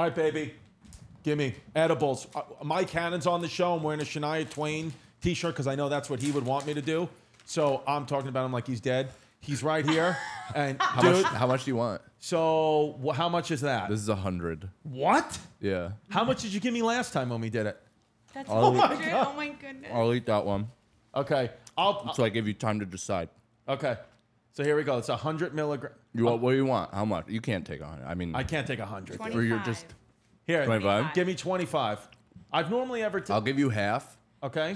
All right, baby. Give me edibles. Uh, Mike Cannon's on the show. I'm wearing a Shania Twain t-shirt because I know that's what he would want me to do. So I'm talking about him like he's dead. He's right here. And How dude, much? How much do you want? so wh- how much is that? This is a hundred. what? Yeah. How much did you give me last time when we did it? That's Oh oh my my, oh my goodness. I'll eat that one. Okay. I'll. So I give you time to decide. Okay. So here we go. It's a hundred milligram. You want uh, what do you want? How much? You can't take a hundred. I mean, I can't take a hundred. Or you're 25. just. Here, 25? give me twenty-five. I've normally ever. T- I'll give you half, okay.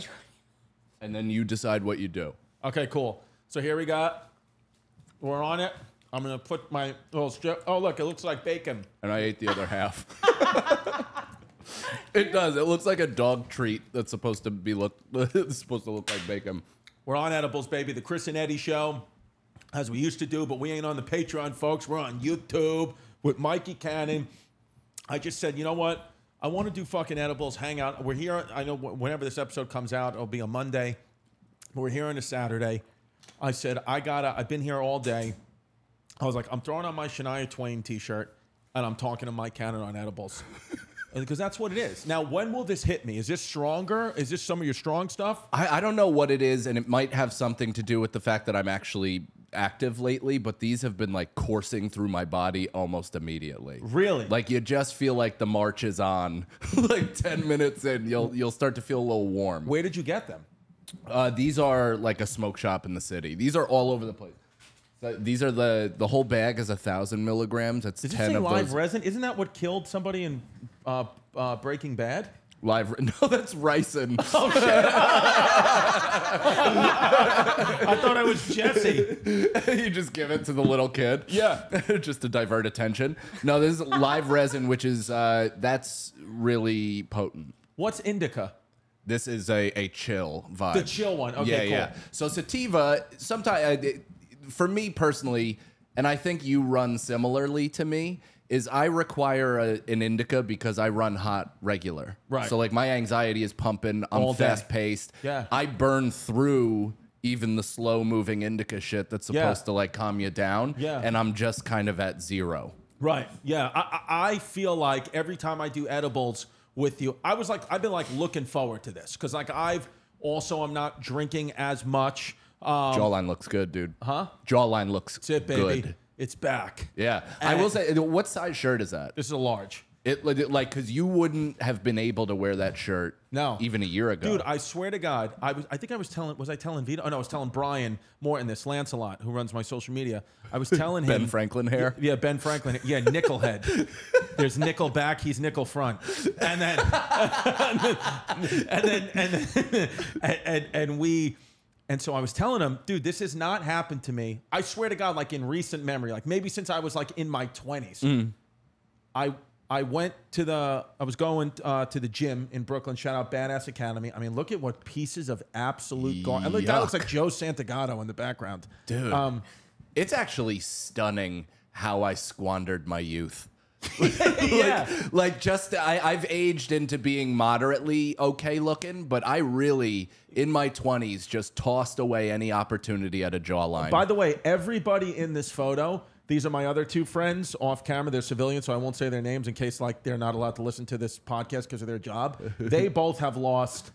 and then you decide what you do. Okay. Cool. So here we got. We're on it. I'm gonna put my little strip. Oh look, it looks like bacon. And I ate the other half. it does. It looks like a dog treat that's supposed to be look. it's supposed to look like bacon. We're on edibles, baby. The Chris and Eddy show, as we used to do, but we ain't on the Patreon, folks. We're on YouTube with Mikey Cannon. I just said, you know what? I want to do fucking edibles, hang out. We're here. I know whenever this episode comes out, it'll be a Monday. We're here on a Saturday. I said, I gotta, I've been here all day. I was like, I'm throwing on my Shania Twain t shirt and I'm talking to Mike Cannon on edibles. Because that's what it is. Now, when will this hit me? Is this stronger? Is this some of your strong stuff? I, I don't know what it is, and it might have something to do with the fact that I'm actually active lately, but these have been like coursing through my body almost immediately. Really? Like you just feel like the march is on. like 10 minutes in, you'll you'll start to feel a little warm. Where did you get them? Uh, these are like a smoke shop in the city. These are all over the place. So these are the the whole bag is a thousand milligrams. That's Did you ten say of live those. resin? Isn't that what killed somebody in uh, uh, Breaking Bad? Live. No, that's ricin. I thought I was Jesse. you just give it to the little kid. Yeah. just to divert attention. No, this is live resin, which is uh, that's really potent. What's indica? This is a, a chill vibe. The chill one. Okay, yeah, cool. yeah. So sativa, sometimes for me personally, and I think you run similarly to me, is I require a, an indica because I run hot regular. Right. So like my anxiety is pumping. I'm All day. fast paced. Yeah. I burn through even the slow moving indica shit that's Yeah. supposed to like calm you down. Yeah. And I'm just kind of at zero. Right. Yeah. I, I I feel like every time I do edibles with you, I was like, I've been like looking forward to this because like I've also I'm not drinking as much. Um, Jawline looks good, dude. Huh? Jawline looks that's it, baby. good. It's back. Yeah. I will say, what size shirt is that? This is a large. It like- like because you wouldn't have been able to wear that shirt No. even a year ago. Dude, I swear to God, I was. I think I was telling. Was I telling Vito? Oh no, I was telling Brian Moore in this Lancelot, who runs my social media. I was telling him Ben Franklin hair. Yeah, Ben Franklin. Yeah, nickel head. There's nickel back. He's nickel front. And then, and then, and then, and, and, and we, and so I was telling him, dude, this has not happened to me. I swear to God, like in recent memory, like maybe since I was like in my 20s. I I went to the I was going uh, to the gym in Brooklyn. Shout out Badass Academy. I mean, look at what pieces of absolute garbage. And the guy looks like Joe Santagato in the background, Dude. Um, it's actually stunning how I squandered my youth. yeah. like, like just I, I've aged into being moderately okay looking, but I really in my twenties just tossed away any opportunity at a jawline. By the way, everybody in this photo, these are my other two friends off camera. They're civilians, so I won't say their names in case like they're not allowed to listen to this podcast because of their job. they both have lost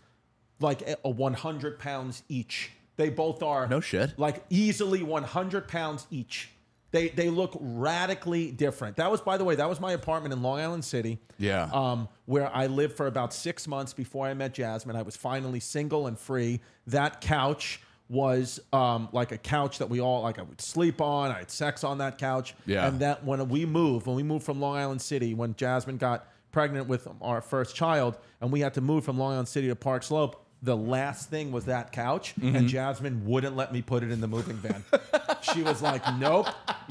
like a a 100 pounds each. They both are No shit. like easily 100 pounds each. They they look radically different. That was, by the way, that was my apartment in Long Island City. Yeah. Um, where I lived for about six months before I met Jasmine. I was finally single and free. That couch was um, like a couch that we all like. I would sleep on. I had sex on that couch. Yeah. And that when we moved, when we moved from Long Island City, when Jasmine got pregnant with our first child, and we had to move from Long Island City to Park Slope. The last thing was that couch, Mm-hmm. and Jasmine wouldn't let me put it in the moving van. she was like, "Nope,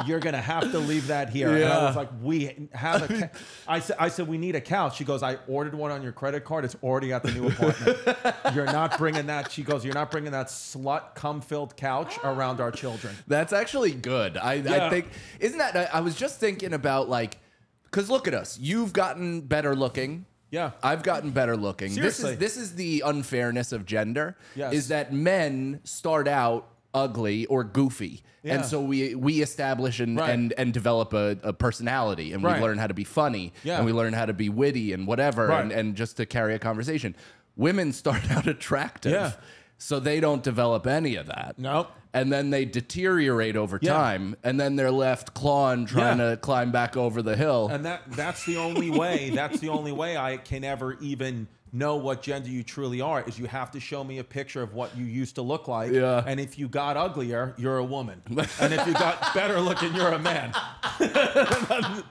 you're gonna have to leave that here." And I was like, "We have a." Ca-. I said, "I said we need a couch." She goes, "I ordered one on your credit card. It's already at the new apartment. you're not bringing that." She goes, "You're not bringing that slut cum filled couch around our children." That's actually good. I, Yeah. I think isn't that? I, I was just thinking about like, because look at us. You've gotten better looking. Yeah. I've gotten better looking. Seriously. This is this is the unfairness of gender. Yes. Is that men start out ugly or goofy. Yeah. And so we we establish and Right. and, and develop a, a personality and Right. we learn how to be funny Yeah. and we learn how to be witty and whatever Right. and, and just to carry a conversation. Women start out attractive. Yeah. So they don't develop any of that. Nope. And then they deteriorate over Yeah. time and then they're left clawing trying Yeah. to climb back over the hill. And that that's the only way. That's the only way I can ever even know what gender you truly are is you have to show me a picture of what you used to look like. Yeah. And if you got uglier, you're a woman. and if you got better looking, you're a man.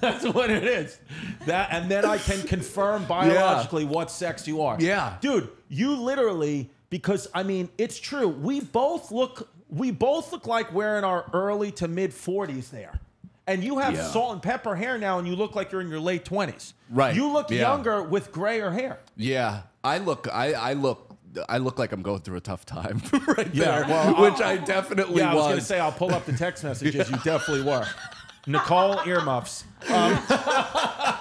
That's what it is. That and then I can confirm biologically what sex you are. Yeah. Dude, you literally because I mean, it's true. We both look we both look like we're in our early to mid 40s there. And you have Yeah. salt and pepper hair now and you look like you're in your late 20s. Right. You look Yeah. younger with grayer hair. Yeah, I look, I, I look, I look like I'm going through a tough time right Yeah, there, well, which I definitely Yeah, I was was. going to say I'll pull up the text messages. You definitely were. Nicole earmuffs. Um,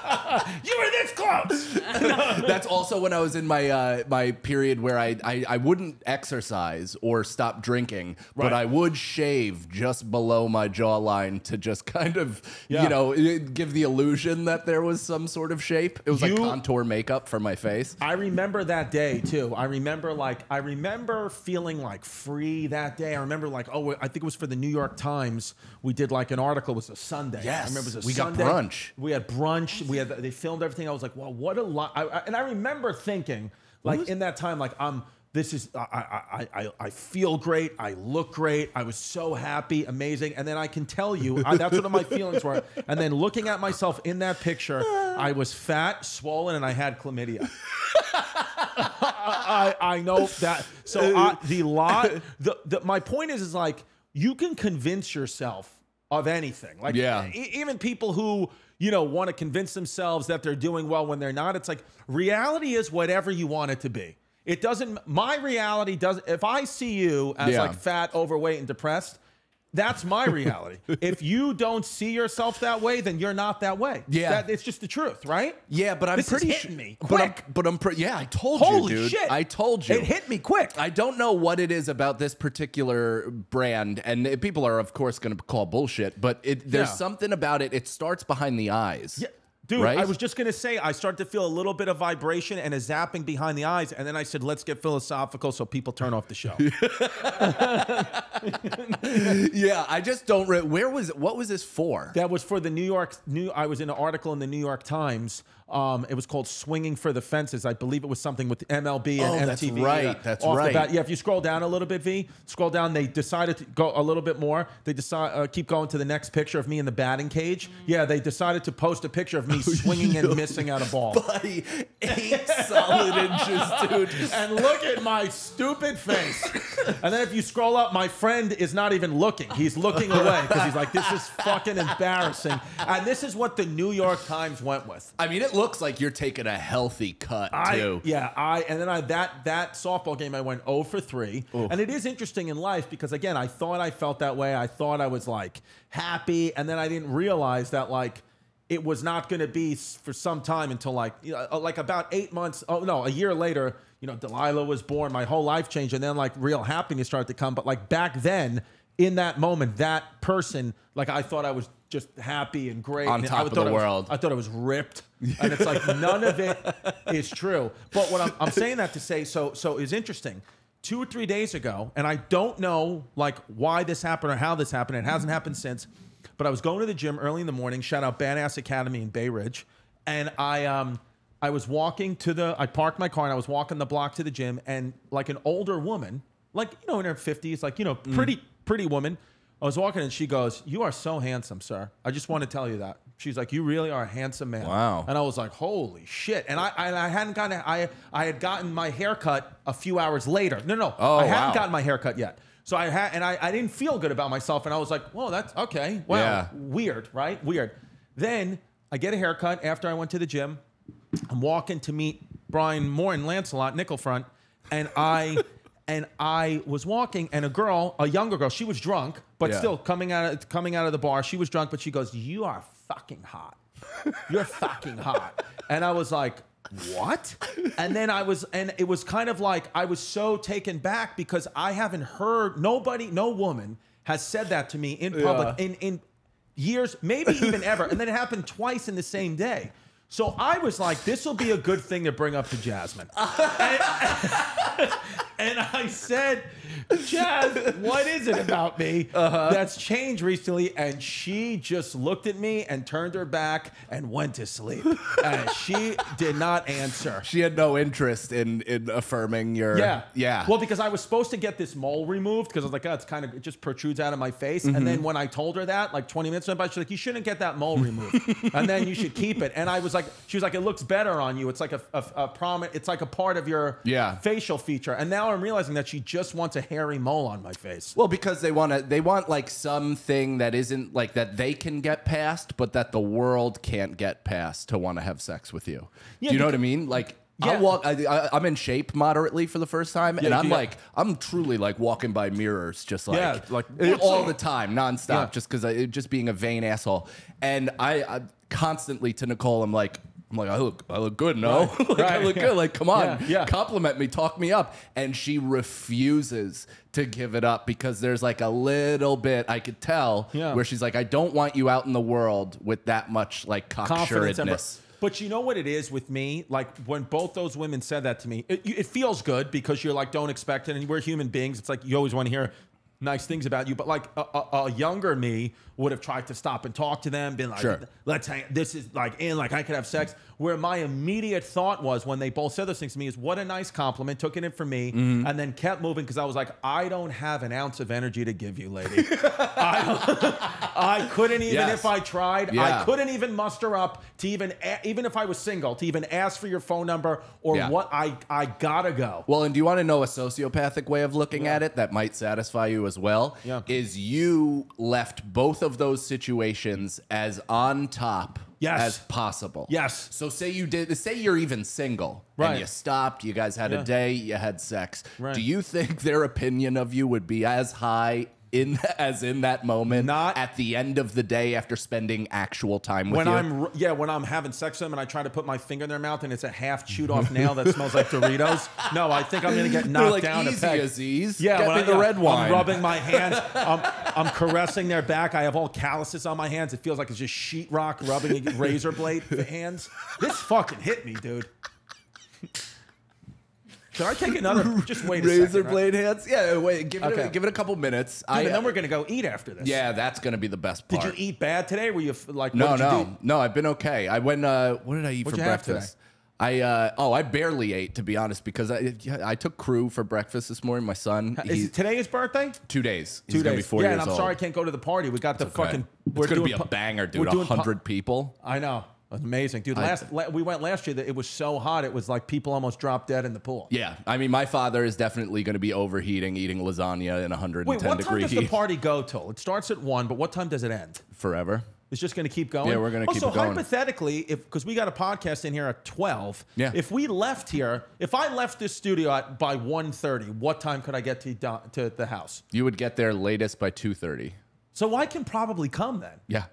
you were this close. That's also when I was in my uh, my period where I, I I wouldn't exercise or stop drinking, Right. but I would shave just below my jawline to just kind of Yeah. you know give the illusion that there was some sort of shape. It was You- like contour makeup for my face. I remember that day too. I remember like I remember feeling like free that day. I remember like oh I think it was for the New York Times. We did like an article. It was a Sunday. I Yes, remember it was a we got brunch. We had brunch. We had they filmed everything. I was like wow what a lot. I, I- and I remember thinking like in that time like I'm. This is I, I I I I feel great. I look great. I was so happy, amazing. And then I can tell you I, that's what my feelings were. And then looking at myself in that picture, I was fat, swollen, and I had chlamydia. I, I know that. So I, the lot, the, the my point is, is like you can convince yourself of anything. Like Yeah. e- even people who you know want to convince themselves that they're doing well when they're not. It's like reality is whatever you want it to be. It doesn't. My reality doesn't. If I see you as Yeah. like fat, overweight, and depressed. That's my reality. if you don't see yourself that way, then you're not that way. Yeah. that, it's just the truth, right? Yeah, but I'm This is pretty hitting me But I'm, but I'm yeah, I told Holy you, dude. shit! I told you. It hit me quick. I don't know what it is about this particular brand, and it- people are, of course, going to call bullshit. But it, there's Yeah. something about it. It starts behind the eyes. Yeah. Dude, right? I was just gonna say I started to feel a little bit of vibration and a zapping behind the eyes, and then I said, "Let's get philosophical," so people turn off the show. yeah, I just don't. Re- where was what was this for? that was for the New York. New. I was in an article in the New York Times. Um, it was called "Swinging for the Fences." I believe it was something with MLB and Oh, that's MTV. right, that's off the right. bat. Yeah, if you scroll down a little bit, V, scroll down. They decided to go a little bit more. They decide uh, keep going to the next picture of me in the batting cage. Yeah, they decided to post a picture of me swinging and missing out a ball. Buddy, eight solid inches, dude. and look at my stupid face. And then if you scroll up, my friend is not even looking. He's looking away because he's like, this is fucking embarrassing. And this is what the New York Times went with. I mean, it looks like you're taking a healthy cut I, too. yeah, I and then I that that softball game I went 0 for 3. And it is interesting in life because again, I thought I felt that way. I thought I was like happy and then I didn't realize that like it was not going to be for some time until like you know, uh, like about 8 months oh no, a year later, you know, Delilah was born, my whole life changed and then like real happiness started to come, but like back then in that moment, that person, like I thought I was just happy and great. On and top I of thought the I was- world. I thought it was ripped, and it's like none of it is true. But what I'm, I'm saying that to say, so so it's interesting. Two or three days ago, and I don't know like why this happened or how this happened. It hasn't happened since. But I was going to the gym early in the morning. Shout out Badass Academy in Bay Ridge, and I um I was walking to the. I parked my car and I was walking the block to the gym, and like an older woman, like you know in her fifties, like you know pretty pretty woman. I was walking and she goes, "You are so handsome, sir. I just want to tell you that." She's like, "You really are a handsome man." Wow. And I was like, "Holy shit!" And I I, I hadn't gotten I I had gotten my haircut a few hours later. No, no, Oh, I hadn't wow. gotten my haircut yet. So I had and I, I didn't feel good about myself, and I was like, "Whoa, that's okay. Well, Yeah. weird, right? Weird." Then I get a haircut after I went to the gym. I'm walking to meet Brian Moore and Lancelot Nickelfront, and I and I was walking, and a girl, a younger girl, she was drunk, but Yeah. still coming out of coming out of the bar. She was drunk, but she goes, "You are fucking hot. You're fucking hot." And I was like, what? and then I was, and it was kind of like I was so taken back because I haven't heard nobody, no woman has said that to me in public Yeah. in in years, maybe even ever. And then it happened twice in the same day. So I was like, this will be a good thing to bring up to Jasmine. and, and I said, Jazz, what is it about me that's changed recently? And she just looked at me and turned her back and went to sleep. And she did not answer. She had no interest in in affirming your. Yeah. Yeah. Well, because I was supposed to get this mole removed because I was like, oh, it's kind of, it just protrudes out of my face. And Mm-hmm. then when I told her that, like 20 minutes went by, she's like, you shouldn't get that mole removed. and then you should keep it. And I was like, she was like, it looks better on you. It's like a, a, a prominent, it's like a part of your Yeah. facial feature. And now I'm realizing that she just wants a hairy mole on my face. Well, because they want to, they want like something that isn't like that they can get past, but that the world can't get past to want to have sex with you. Yeah, Do you know what I mean? Like, Yeah. I walk, I, I'm in shape moderately for the first time, and I'm yeah. like, I'm truly like walking by mirrors, just like, Yeah, like, eh, all up? the time, nonstop, Yeah. just because just being a vain asshole. And I, I constantly to Nicole, I'm like, I'm like, I look, I look good, no? Right, like, I look yeah. good. Like, come on, Yeah, yeah. compliment me, talk me up. And she refuses to give it up because there's like a little bit I could tell Yeah. where she's like, I don't want you out in the world with that much like cocksuredness. But you know what it is with me? Like when both those women said that to me, it, it feels good because you're like, don't expect it. And we're human beings. It's like you always want to hear nice things about you. But like a, a, a younger me would have tried to stop and talk to them, been like, Sure. let's hang, this is like and like I could have sex. Where my immediate thought was when they both said those things to me is what a nice compliment, took it in for me, Mm-hmm. and then kept moving because I was like, I don't have an ounce of energy to give you, lady. I, I couldn't even Yes. if I tried. Yeah. I couldn't even muster up to even, even if I was single, to even ask for your phone number or Yeah. what. I, I gotta go. Well, and do you want to know a sociopathic way of looking at it that might satisfy you as well? Yeah. Is you left both of those situations as on top Yes. as possible. Yes. So say you did say you're even single Right. and you stopped, you guys had Yeah. a day, you had sex. Right. Do you think their opinion of you would be as high in as in that moment Not- at the end of the day after spending actual time with When you? I'm yeah, when I'm having sex with them and I try to put my finger in their mouth and it's a half chewed off nail that smells like Doritos. No, I think I'm gonna get knocked like, down. a easy. Aziz. Yeah, Get when me I, the red wine. I'm rubbing my hands. I'm, I'm caressing their back. I have all calluses on my hands. It feels like it's just sheetrock rubbing a razor blade the hands. This fucking hit me, dude. Should I take another? Just wait a razor second. right? blade hands. Yeah, wait. Give it. A, give it a couple minutes. Dude, and then we're gonna go eat after this. Yeah, that's gonna be the best part. Did you eat bad today? Were you like No, what did you no, no. I've been okay. I went. Uh, what did I eat What'd for breakfast? I uh, oh, I barely ate to be honest because I I took Crew for breakfast this morning. My son, Is it today his birthday? two days. Two He's gonna days. be four yeah, and I'm old. sorry I can't go to the party. We got the Okay. fucking. It's gonna be a banger, we're dude. Hundred people. I know. That's amazing, dude. Last la- we went last year. That it was so hot. It was like people almost dropped dead in the pool. Yeah, I mean, my father is definitely going to be overheating, eating lasagna in 110 Wait, what time does the party go till? It starts at one, but what time does it end? forever. It's just going to keep going. Yeah, we're gonna oh, keep so it going. hypothetically, if because we got a podcast in here at twelve, Yeah. If we left here, if I left this studio at by 1.30, what time could I get to to the house? You would get there latest by 2:30. So I can probably come then. Yeah.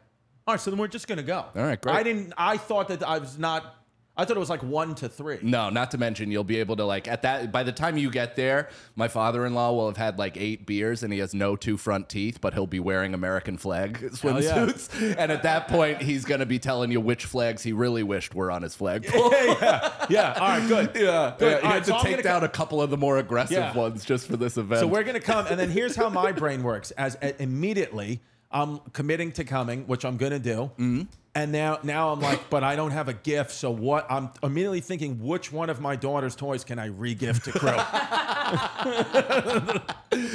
All right, so then we're just going to go. All right, great. I didn't. I thought that I was not. I thought it was like one to three. No, not to mention you'll be able to like at that by the time you get there, my father-in-law will have had like eight beers and he has no two front teeth, but he'll be wearing American flag yeah. swimsuits. And at that point, he's gonna be telling you which flags he really wished were on his flagpole. yeah, yeah. All right, good. Yeah, Good. yeah, All he right, had so to take down a couple of the more aggressive Yeah. ones just for this event. So we're gonna come, and then here's how my brain works: as uh, immediately I'm committing to coming, which I'm gonna do, Mm-hmm. and now now I'm like, but I don't have a gift, so what? I'm immediately thinking, which one of my daughter's toys can I re-gift to Crew?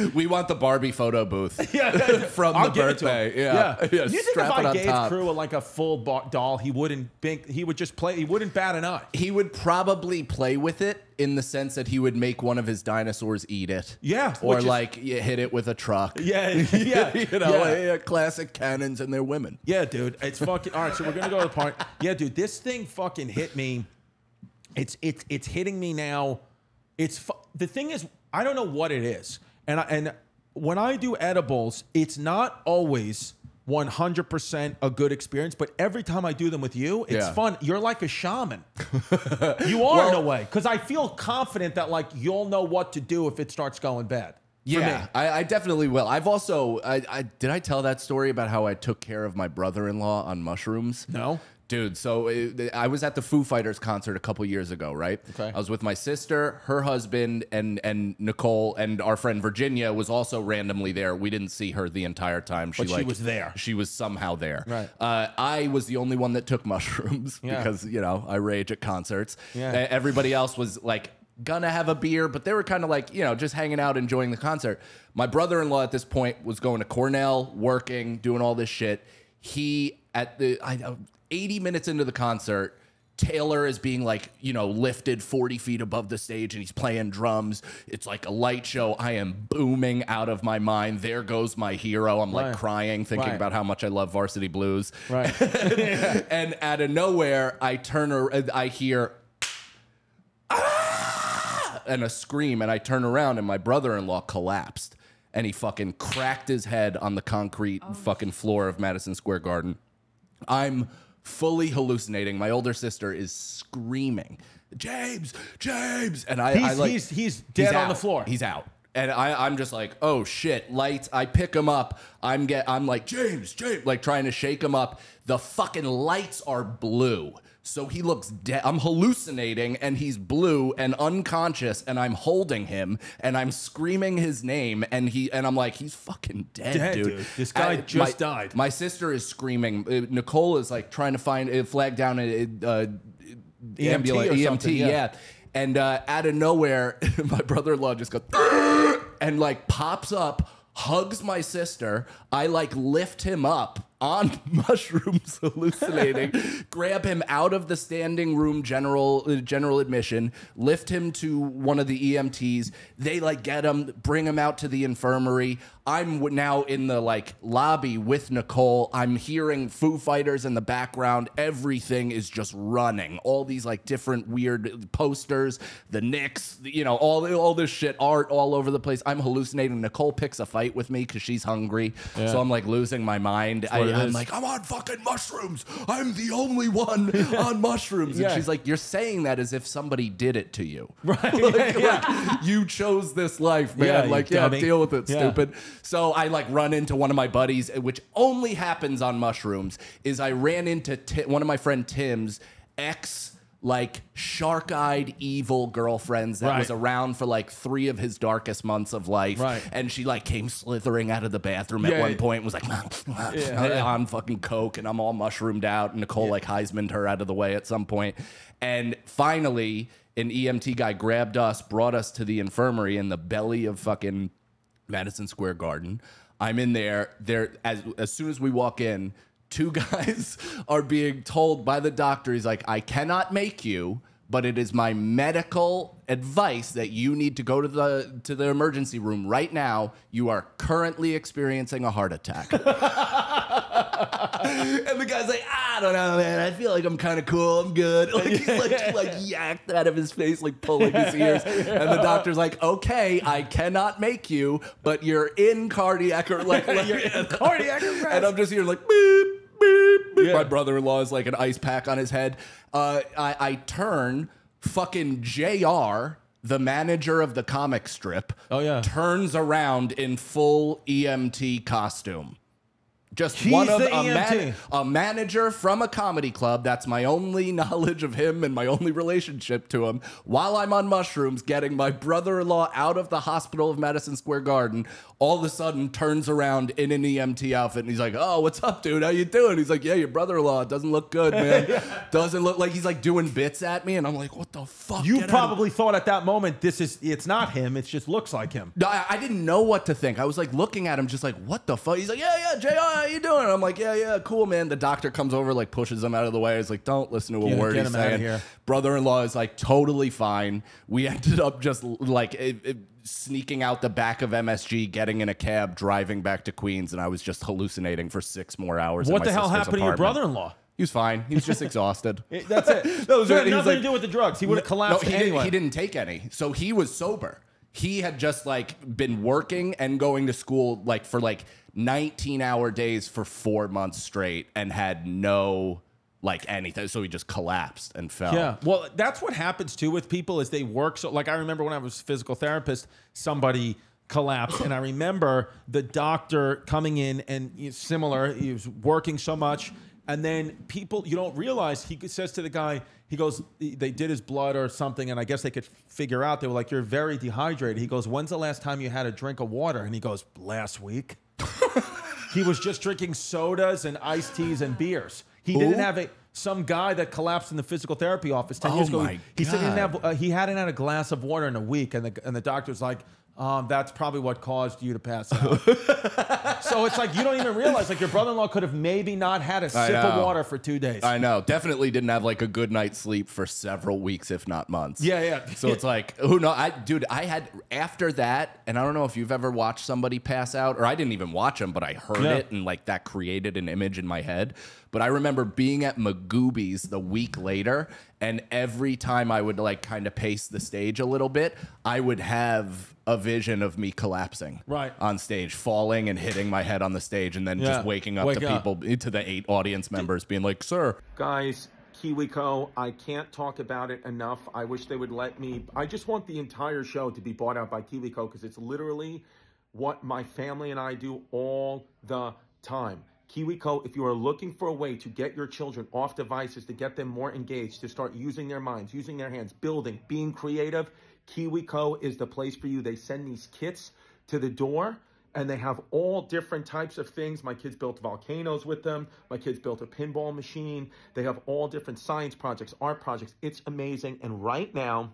we want the Barbie photo booth. yeah, From I'll the give it to him. birthday. Yeah. Yeah, You think if I gave top. Crew a, like a full doll, he wouldn't think he would just play. He wouldn't bat an eye. He would probably play with it in the sense that he would make one of his dinosaurs eat it. Yeah, Or is- like hit it with a truck. Yeah, yeah, you know, yeah. classic Cannons and their women. Yeah, dude. It's fucking all right. So we're gonna go to the park. Yeah, dude. This thing fucking hit me. It's it's it's hitting me now. It's the thing is I don't know what it is, and I, and when I do edibles, it's not always 100% a good experience. But every time I do them with you, it's Yeah. fun. You're like a shaman. you are in a way. Because I feel confident that like you'll know what to do if it starts going bad. Yeah. I, I definitely will. I've also, I, I did I tell that story about how I took care of my brother-in-law on mushrooms? No. Dude, so uh, I was at the Foo Fighters concert a couple years ago, right? Okay. I was with my sister, her husband, and and Nicole, and our friend Virginia was also randomly there. We didn't see her the entire time. She But she like was there. She was somehow there. Right. Uh, I was the only one that took mushrooms Yeah. because you know I rage at concerts. Yeah. Everybody else was like gonna have a beer, but they were kind of like, you know, just hanging out, enjoying the concert. My brother in law at this point was going to Cornell, working, doing all this shit. He, at the I, uh, 80 minutes into the concert, Taylor is being like, you know, lifted 40 feet above the stage and he's playing drums. It's like a light show. I am booming out of my mind. There goes my hero. I'm like Right. crying, thinking Right. about how much I love Varsity Blues. Right. and out of nowhere, I turn, ar- I hear, "Ah!" and a scream, and I turn around, and my brother-in-law collapsed, and he fucking cracked his head on the concrete fucking floor of Madison Square Garden. I'm fully hallucinating. My older sister is screaming, "James, James!" And I, He's- I like, he's- he's dead on the floor. He's out. And I, I'm just like, oh shit, lights. I pick him up. I'm get, I'm like James, James, like trying to shake him up. The fucking lights are blue, so he looks dead. I'm hallucinating, and he's blue and unconscious, and I'm holding him, and I'm screaming his name, and he, and I'm like, he's fucking dead, Dead, dude. dude. This guy I- just my- died. My sister is screaming. Uh, Nicole is like trying to find uh, flag down a. Uh, EMT ambulance, EMT, yeah. yeah. And uh, out of nowhere, my brother-in-law just goes and like pops up, hugs my sister. I like lift him up on mushrooms, hallucinating, grab him out of the standing room general uh, general admission, lift him to one of the EMTs. They like get him, bring him out to the infirmary. I'm w- now in the like lobby with Nicole. I'm hearing Foo Fighters in the background. Everything is just running. All these like different weird posters, the Knicks, you know, all all this shit, art all over the place. I'm hallucinating. Nicole picks a fight with me because she's hungry. So I'm like losing my mind. I, it I'm like, I'm on fucking mushrooms. I'm the only one on mushrooms. Yeah. And she's like, You're saying that as if somebody did it to you. Right. like, yeah. like, you chose this life, man. Yeah, like, yeah, dummy. deal with it, Yeah. stupid. So I like run into one of my buddies, eh, which only happens on mushrooms. Is I ran into one of my friend Tim's ex like shark-eyed evil girlfriends that Right. was around for like three of his darkest months of life Right. and she like came slithering out of the bathroom Yeah, at one yeah. point and was like yeah. on fucking coke and i'm all mushroomed out and nicole like heismaned her out of the way at some point and finally an emt guy grabbed us brought us to the infirmary in the belly of fucking Madison Square Garden. I'm in there. There as as soon as we walk in, two guys are being told by the doctor. He's like, I cannot make you, but it is my medical advice that you need to go to the to the emergency room right now. You are currently experiencing a heart attack. and the guy's like, I don't know, man. I feel like I'm kind of cool. I'm good. Like he's like, like yacked out of his face, like pulling his ears. And the doctor's like, okay, I cannot make you, but you're in cardiac or like, like You're in cardiac arrest. And I'm just here like beep, beep, beep. Yeah. My brother-in-law is like an ice pack on his head. Uh, I, I turn fucking JR. The manager of the comic strip Oh, yeah. turns around in full EMT costume. Just He's one of the a, man- a manager from a comedy club. That's my only knowledge of him and my only relationship to him. While I'm on mushrooms, getting my brother-in-law out of the hospital of Madison Square Garden, all of a sudden turns around in an EMT outfit and he's like, "Oh, what's up, dude? How you doing?" He's like, "Yeah, your brother-in-law doesn't look good, man. Doesn't look like he's like doing bits at me." And I'm like, "What the fuck?" You Get probably thought at that moment, this is, it's not him. It just looks like him. No, I, I didn't know what to think. I was like looking at him, just like, what the fuck? He's like, yeah, yeah, Jr. How you doing? And I'm like, yeah, yeah, cool, man. The doctor comes over, like pushes him out of the way. He's like, don't listen to a Get- word get he's saying. Brother-in-law is like totally fine. We ended up just like it, it- sneaking out the back of MSG, getting in a cab, driving back to Queens, and I was just hallucinating for six more hours. What the hell sister's happened to your brother-in-law? He was fine. He was just exhausted. It- That's it. That was so it it. had He was nothing like- to do with the drugs. He would have collapsed no, he anyway. Didn't, he didn't take any, so he was sober. he had just like been working and going to school like for like 19 hour days for four months straight and had no like anything. So he just collapsed and fell. Yeah. Well, that's what happens too with people is they work so like I remember when I was a physical therapist, somebody collapsed and I remember the doctor coming in and similar, he was working so much and then people you don't realize he says to the guy he goes they did his blood or something and i guess they could figure out they were like you're very dehydrated he goes when's the last time you had a drink of water and he goes last week he was just drinking sodas and iced teas and beers he didn't have a some guy that collapsed in the physical therapy office 10 Oh years ago he said he, didn't have, uh, he hadn't had a glass of water in a week and the, and the doctor's like um, that's probably what caused you to pass out so it's like you don't even realize like your brother-in-law could have maybe not had a sip of water for two days. I know. Definitely didn't have like a good night's sleep for several weeks, if not months. Yeah, yeah. So it's like, who know? I, dude, I had after that, and I don't know if you've ever watched somebody pass out, or I didn't even watch them, but I heard Yeah. it, and like that created an image in my head. But I remember being at Magooby's the week later, and every time I would like kind of pace the stage a little bit, I would have a vision of me collapsing Right. on stage, falling and hitting my head on the stage, and then Yeah. just waking up Wake to up. people, to the eight audience members, being like, "Sir, Guys, KiwiCo, I can't talk about it enough. I wish they would let me. I just want the entire show to be bought out by KiwiCo because it's literally what my family and I do all the time. KiwiCo, if you are looking for a way to get your children off devices, to get them more engaged, to start using their minds, using their hands, building, being creative, KiwiCo is the place for you. They send these kits to the door and they have all different types of things. My kids built volcanoes with them. My kids built a pinball machine. They have all different science projects, art projects. It's amazing. And right now,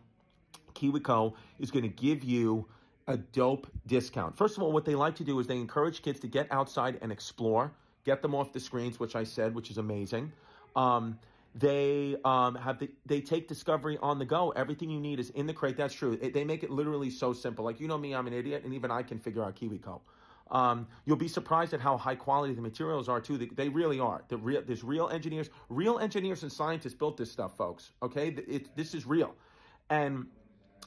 KiwiCo is going to give you a dope discount. First of all, what they like to do is they encourage kids to get outside and explore, get them off the screens, which I said, which is amazing. Um, they um, have the, they take discovery on the go. Everything you need is in the crate. That's true. It- they make it literally so simple. Like you know me, I'm an idiot, and even I can figure out KiwiCo. Um, you'll be surprised at how high quality the materials are too. They, they really are. The real, there's real engineers, real engineers and scientists built this stuff, folks. Okay, it, this is real, and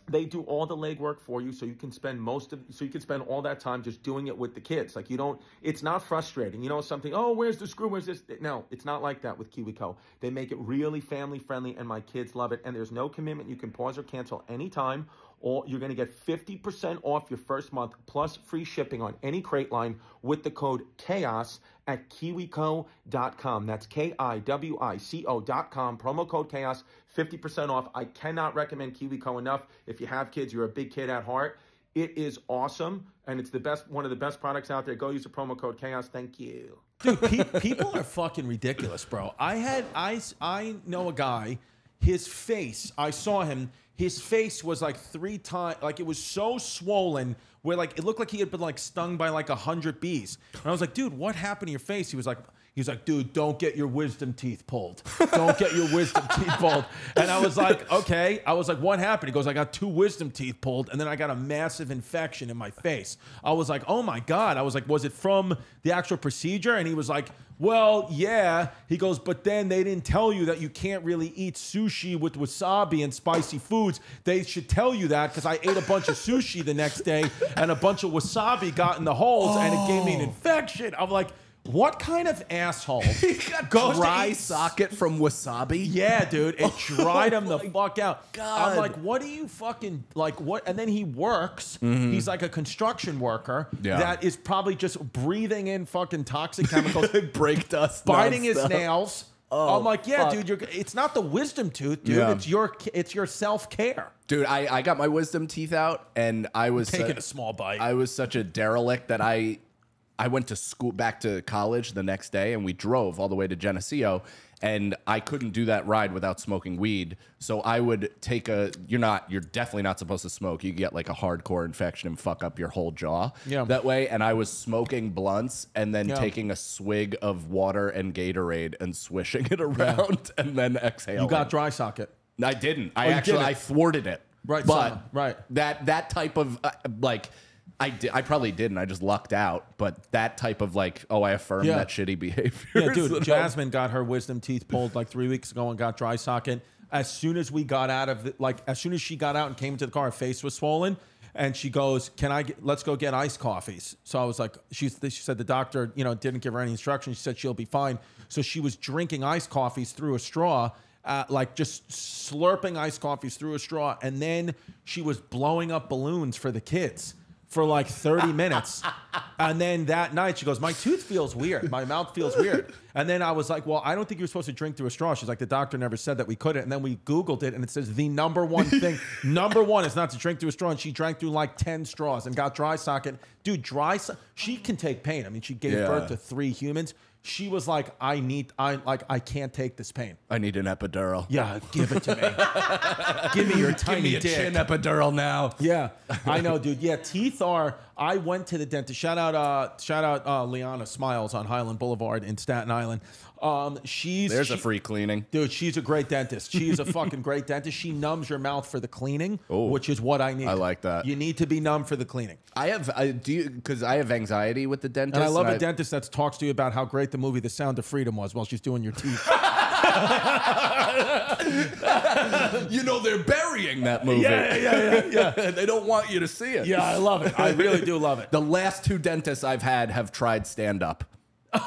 they do all the legwork for you so you can spend most of so you can spend all that time just doing it with the kids. Like you don't it's not frustrating. You know something oh where's the screw? Where's this? No it's not like that with kiwico they make it really family friendly and my kids love it. And there's no commitment. You can pause or cancel anytime or you're going to get 50% off your first month plus free shipping on any crate line with the code chaos at kiwico.com that's k-i-w-i-c-o.com promo code chaos 50% off i cannot recommend kiwico enough if you have kids you're a big kid at heart it is awesome and it's the best one of the best products out there go use the promo code chaos thank you Dude, pe- people are fucking ridiculous, bro. I had I I know a guy. His face, I saw him. His face was like three times, like it was so swollen, where like it looked like he had been like stung by like a hundred bees. And I was like, dude, what happened to your face? He was like, he was like, dude, don't get your wisdom teeth pulled. Don't get your wisdom teeth pulled. And I was like, okay. I was like, what happened? He goes, I got two wisdom teeth pulled, and then I got a massive infection in my face. I was like, oh my god. I was like, was it from the actual procedure? And he was like, well, yeah. He goes, but then they didn't tell you that you can't really eat sushi with wasabi and spicy foods. They should tell you that because I ate a bunch of sushi the next day and a bunch of wasabi got in the holes and it gave me an oh. infection. I'm like, what kind of asshole goes to dry eat socket from wasabi." yeah, dude, it oh dried him the fuck out. God. I'm like, what do you fucking like? What? And then he works. Mm-hmm. He's like a construction worker Yeah. that is probably just breathing in fucking toxic chemicals, break dust, biting his nails. Oh, I'm like, yeah, fuck. dude, you're. It's not the wisdom tooth, dude. Yeah. It's your. It's your self care. Dude, I, I got my wisdom teeth out, and I was Taking su- a small bite. I was such a derelict that I I went to school back to college the next day, and we drove all the way to Geneseo, and I couldn't do that ride without smoking weed. So I would take a. You're not. You're definitely not supposed to smoke. You get like a hardcore infection and fuck up your whole jaw. Yeah. That way, and I was smoking blunts and then Yeah. taking a swig of water and Gatorade and swishing it around and then exhaling. you got dry socket. I didn't. I Oh, actually didn't? I thwarted it. Right, but so- right. that that type of uh, like I did. I probably didn't. I just lucked out. But that type of like, oh, I affirm Yeah. that shitty behavior. Yeah, dude. Jasmine got her wisdom teeth pulled like three weeks ago and got dry socket. As soon as we got out of the, like, as soon as she got out and came into the car, her face was swollen. and she goes, "Can I get? Let's go get iced coffees." So I was like, she she said the doctor, you know, didn't give her any instructions. She said she'll be fine. So she was drinking iced coffees through a straw. Uh, like just slurping iced coffees through a straw, and then she was blowing up balloons for the kids for like 30 minutes. and then that night she goes, My tooth feels weird. My mouth feels weird. And then I was like, Well, I don't think you're supposed to drink through a straw. She's like, The doctor never said that we couldn't. And then we Googled it and it says the number one thing, number one is not to drink through a straw. And she drank through like 10 straws and got dry socket. Dude, dry so- she can take pain. I mean, she gave Yeah. birth to three humans. She was like, I need, I like, I can't take this pain. I need an epidural. Yeah, give it to me. give me your tiny Give me a dick. chin epidural now. Yeah, I know, dude. Yeah, teeth are. I went to the dentist. Shout out, uh, shout out, uh, Liana Smiles on Hylan Boulevard in Staten Island. Um, she's There's a free cleaning. Dude, she's a great dentist. She's a fucking great dentist. She numbs your mouth for the cleaning, Oh. which is what I need. I like that. You need to be numb for the cleaning. I have I do because I have anxiety with the dentist. And I love a I- dentist that talks to you about how great the movie The Sound of Freedom was while she's doing your teeth. You know they're burying that movie. yeah, yeah, yeah. they don't want you to see it. Yeah, I love it. I really do love it. The last two dentists I've had have tried stand up.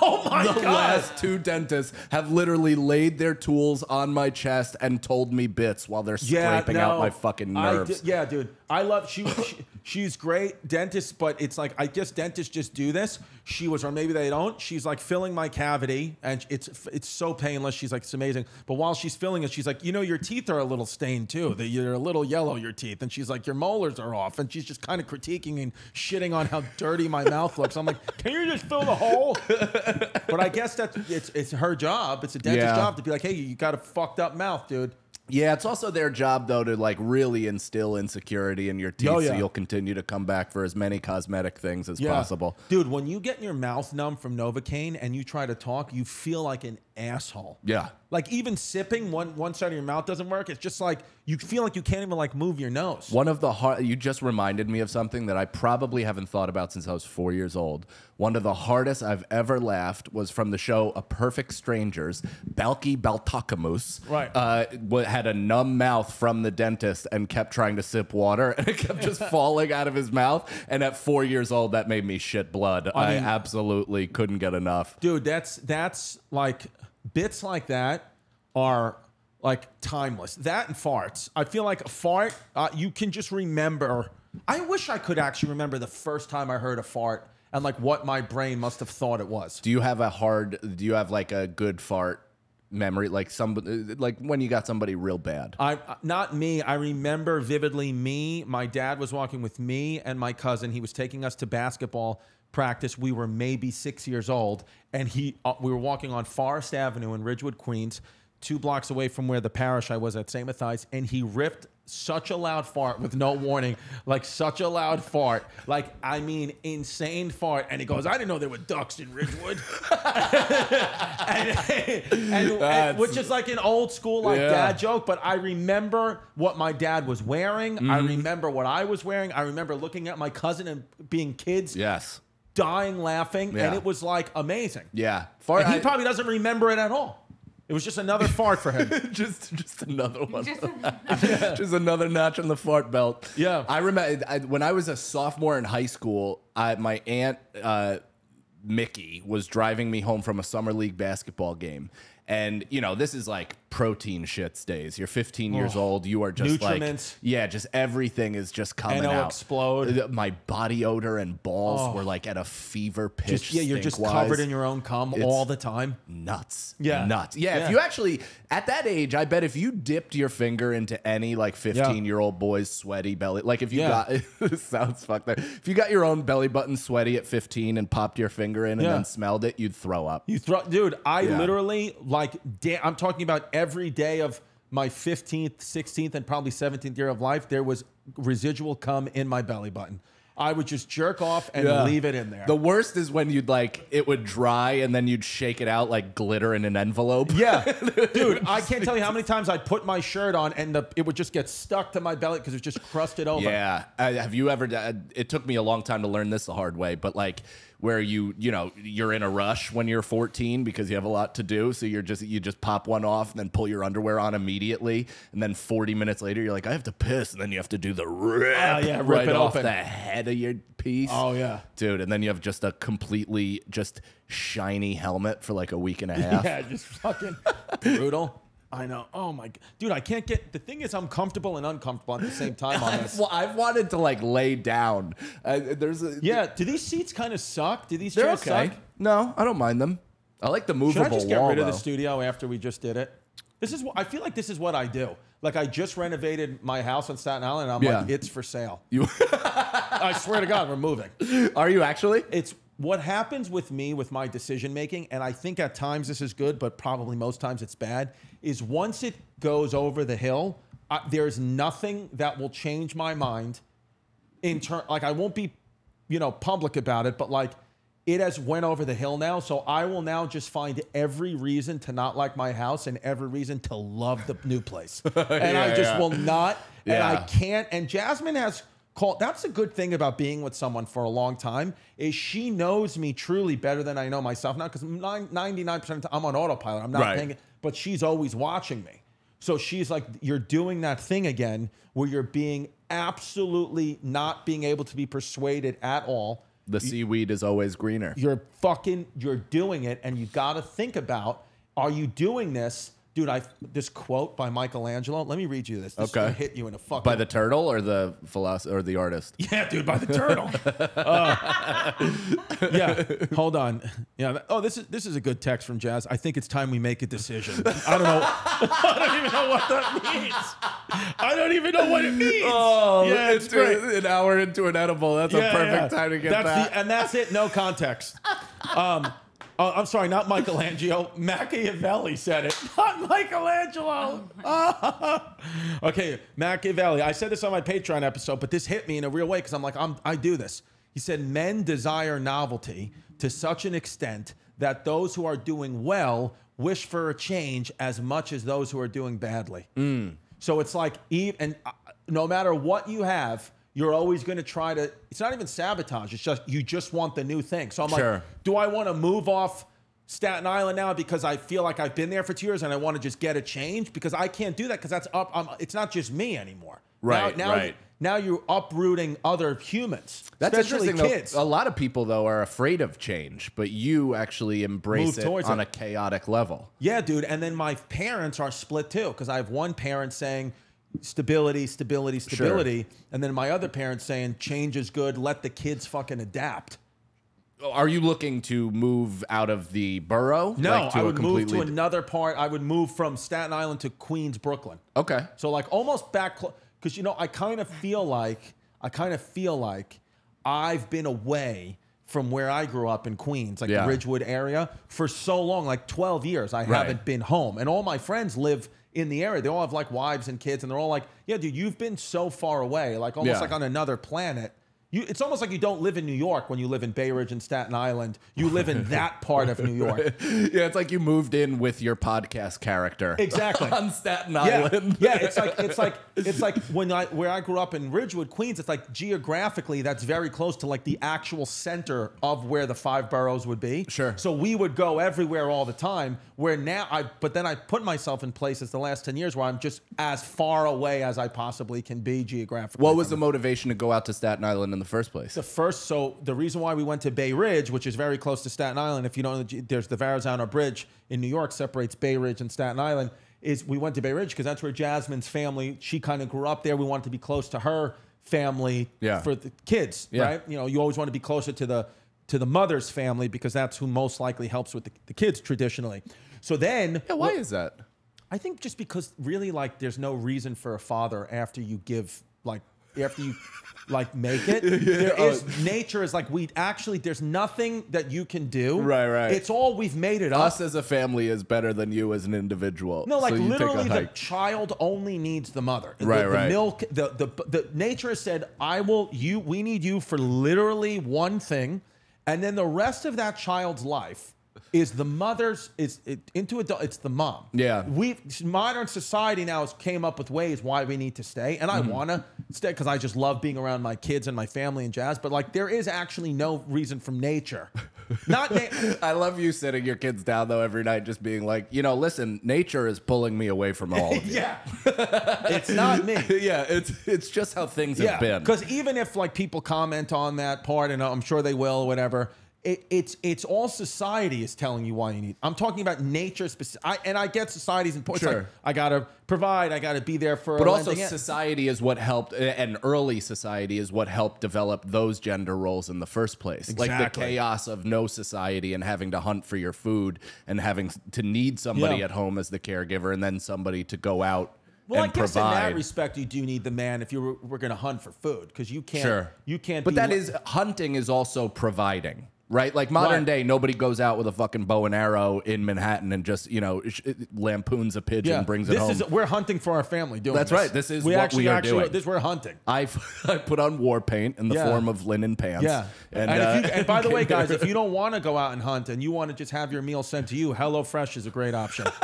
Oh my The god. The last two dentists have literally laid their tools on my chest and told me bits while they're scraping out my fucking nerves. yeah, dude. I love she, she. She's great dentist, but it's like I guess dentists just do this. She was, or maybe they don't. She's like filling my cavity, and it's it's so painless. She's like it's amazing. But while she's filling it, she's like, you know, your teeth are a little stained too. They- You're a little yellow, your teeth. And she's like, your molars are off. And she's just kind of critiquing and shitting on how dirty my mouth looks. I'm like, can you just fill the hole? but I guess that's it's it's her job. It's a dentist's Yeah. job to be like, hey, you got a fucked up mouth, dude. Yeah, it's also their job though to like really instill insecurity in your oh, teeth, Oh, so you'll continue to come back for as many cosmetic things as possible. Dude, when you get your mouth numb from Novocaine and you try to talk, you feel like an asshole. Yeah. Like even sipping, one one side of your mouth doesn't work. It's just like you feel like you can't even like move your nose. One of the hard, you just reminded me of something that I probably haven't thought about since I was four years old. One of the hardest I've ever laughed was from the show A Perfect Strangers. Balki Bartokomous Right. uh, had a numb mouth from the dentist and kept trying to sip water, and it kept just falling out of his mouth. And at four years old, that made me shit blood. I, mean- absolutely couldn't get enough. Dude, that's that's like bits like that are like timeless. That and farts. I feel like a fart, uh, you can just remember. I wish I could actually remember the first time I heard a fart and like what my brain must have thought it was. Do you have a hard? Do you have like a good fart memory, like somebody, like when you got somebody real bad? I not me. I remember vividly me. My dad was walking with me and my cousin. He was taking us to basketball practice. We were maybe six years old, and he uh, we were walking on Forest Avenue in Ridgewood, Queens, two blocks away from where the parish I was at, St. Matthias, and he ripped such a loud fart with no warning, like such a loud fart, like I mean insane fart. And he goes, "I didn't know there were ducks in Ridgewood," and, and- and- which is like an old school like Yeah. dad joke. But I remember what my dad was wearing. I Mm-hmm. remember what I was wearing. I remember looking at my cousin and being kids, Yes. dying laughing, and it was like amazing. Yeah. Fart. He I- probably doesn't remember it at all. It was just another fart for him. just just another one. Just just another notch on the fart belt. Yeah. I remember I, when I was a sophomore in high school. I, my aunt uh, Mickey was driving me home from a summer league basketball game. And you know this is like protein shits days. You're 15 years old. You are just Nutriments. like yeah, just everything is just coming NO out. explode. My body odor and balls were like at a fever pitch. Just, yeah, you're just stink-wise. covered in your own cum all the time. nuts. Yeah. Nuts. Yeah, Yeah. If you actually, at that age, I bet if you dipped your finger into any like 15 year old boy's sweaty belly, like if you Yeah. got, this sounds fucked up. If you got your own belly button sweaty at 15 and popped your finger in and Yeah. then smelled it, you'd throw up. You throw, dude. I Yeah. literally like. Da- I'm talking about every day of my 15th, 16th, and probably 17th year of life. There was residual cum in my belly button. I would just jerk off and Yeah. leave it in there. The worst is when you'd like, it would dry and then you'd shake it out like glitter in an envelope. Yeah, dude, I can't tell you how many times I'd put my shirt on and the, it would just get stuck to my belly because it was just crusted over. Yeah. Uh, have you ever? Uh, it took me a long time to learn this the hard way, but like where you you know you're in a rush when you're 14 because you have a lot to do so you're just you just pop one off and then pull your underwear on immediately and then 40 minutes later you're like I have to piss and then you have to do the rip, Oh, yeah, rip right it off open. the head of your piece Oh, yeah. dude and then you have just a completely just shiny helmet for like a week and a half Yeah, just fucking brutal. I know. Oh my god, dude, I can't get. The thing is, I'm comfortable and uncomfortable at the same time on this. well, I've wanted to like lay down. Uh, there's a Yeah, do these seats kind of suck? Do these they're chairs okay. suck? No, I don't mind them. I like the movable. Should I just get wall. rid of the studio after we just did it? This is. what I feel like this is what I do. Like I just renovated my house on Staten Island. And I'm like, it's for sale. You I swear to God, we're moving. are you actually? It's what happens with me with my decision making, and I think at times this is good, but probably most times it's bad. Is once it goes over the hill, I, there's nothing that will change my mind. In turn, like I won't be, you know, public about it, but like it has went over the hill now. So I will now just find every reason to not like my house and every reason to love the new place, and I just yeah. will not, and I can't. And Jasmine has called. That's a good thing about being with someone for a long time is she knows me truly better than I know myself now because ninety nine percent of the time I'm on autopilot. I'm not Right. paying, but she's always watching me. So she's like, "You're doing that thing again, where you're being absolutely not being able to be persuaded at all." The seaweed is always greener. you're fucking you're doing it and you got to think about are you doing this dude i this quote by michelangelo let me read you this this is Okay. hit you in a fucking By the turtle or the philosopher or the artist? yeah dude by the turtle Uh, yeah hold on yeah oh this is this is a good text from jazz i think it's time we make a decision i don't know i don't even know what that means i don't even know what it means Oh, yeah it's great an hour into an edible. That's a perfect yeah. time to get that's that. The, and that's it, no context. Um, oh, I'm sorry, not Michelangelo. Machiavelli said it, not Michelangelo. okay, Machiavelli. I said this on my Patreon episode, but this hit me in a real way because I'm like, I'm, I do this. He said, men desire novelty to such an extent that those who are doing well wish for a change as much as those who are doing badly. So it's like, and uh, no matter what you have, you're always going to try to. It's not even sabotage. It's just you just want the new thing. So I'm Sure. like, do I want to move off Staten Island now because I feel like I've been there for two years and I want to just get a change? Because I can't do that because that's up. I'm, it's not just me anymore. Right, Now, now, right. now you're uprooting other humans, That's interesting. kids. Though. A lot of people though are afraid of change, but you actually embrace Move it on it. a chaotic level. Yeah, dude. And then my parents are split too because I have one parent saying stability, stability, stability, and then my other parents saying change is good. Let the kids fucking adapt. Are you looking to move out of the borough? No, Like, to I would move to another part. I would move from Staten Island to Queens, Brooklyn. Okay. So like almost back because you know I kind of feel like I kind of feel like I've been away from where I grew up in Queens, like Yeah. the Ridgewood area, for so long, like 12 years. I haven't been home, and all my friends live in the area. They all have like wives and kids, and they're all like, "Yeah, dude, you've been so far away, like almost Yeah. like on another planet." You, it's almost like you don't live in New York when you live in Bay Ridge and Staten Island. You live in that part of New York. Yeah, it's like you moved in with your podcast character. Exactly. on Staten Yeah, Island. yeah. It's like it's like it's like when I where I grew up in Ridgewood, Queens. It's like geographically, that's very close to like the actual center of where the five boroughs would be. Sure. So we would go everywhere all the time. Where now I, but then I put myself in places the last ten years where I'm just as far away as I possibly can be geographically. What was the motivation to go out to Staten Island in the first place? the first so the reason why we went to Bay Ridge, which is very close to Staten Island, if you don't know, there's the Verrazano Bridge in New York separates Bay Ridge and Staten Island. Is we went to Bay Ridge because that's where Jasmine's family. She kind of grew up there. We wanted to be close to her family Yeah. for the kids, Yeah. right? You know, you always want to be closer to the to the mother's family because that's who most likely helps with the, the kids traditionally. So then, yeah, why is that? I think just because really like there's no reason for a father after you give like after you like make it. There oh. is nature is like we actually there's nothing that you can do. Right, right. It's all we've made it Us up. as a family is better than you as an individual. No, like So you take a literally the child only needs the mother. The- Right, the, right. milk the, the the nature has said, I will you we need you for literally one thing, and then the rest of that child's life is the mother's is it, into adult. It's the mom. Yeah. we modern society now has came up with ways why we need to stay, and I Mm-hmm. want to stay because I just love being around my kids and my family and jazz. But like, there is actually no reason from nature. Not na- I love you sitting your kids down though every night, just being like, you know, listen, nature is pulling me away from all of you. yeah, it's not me. yeah, it's it's just how things have Yeah, been. because even if like people comment on that part, and I'm sure they will, whatever. It, it's it's all society is telling you why you need. I'm talking about nature specific. I, and I get society's important. Sure. like, I gotta provide. I gotta be there for. But also, society is what helped, and early society is what helped develop those gender roles in the first place. Exactly. Like the chaos of no society and having to hunt for your food and having to need somebody Yeah. at home as the caregiver and then somebody to go out and provide. Well, I guess in provide. that respect, you do need the man if you were, were going to hunt for food because you can't. Sure. You can't. But that hunting is also providing. Right, like modern Right. day, nobody goes out with a fucking bow and arrow in Manhattan and just you know lampoons a pigeon, brings it this home. Is, we're hunting for our family. Doing That's this. right. This is we what actually we are actually doing. this we're hunting. I I put on war paint in the Yeah. form of linen pants. Yeah. and, And, uh, if you, and by the way, guys, if you don't want to go out and hunt and you want to just have your meal sent to you, HelloFresh is a great option.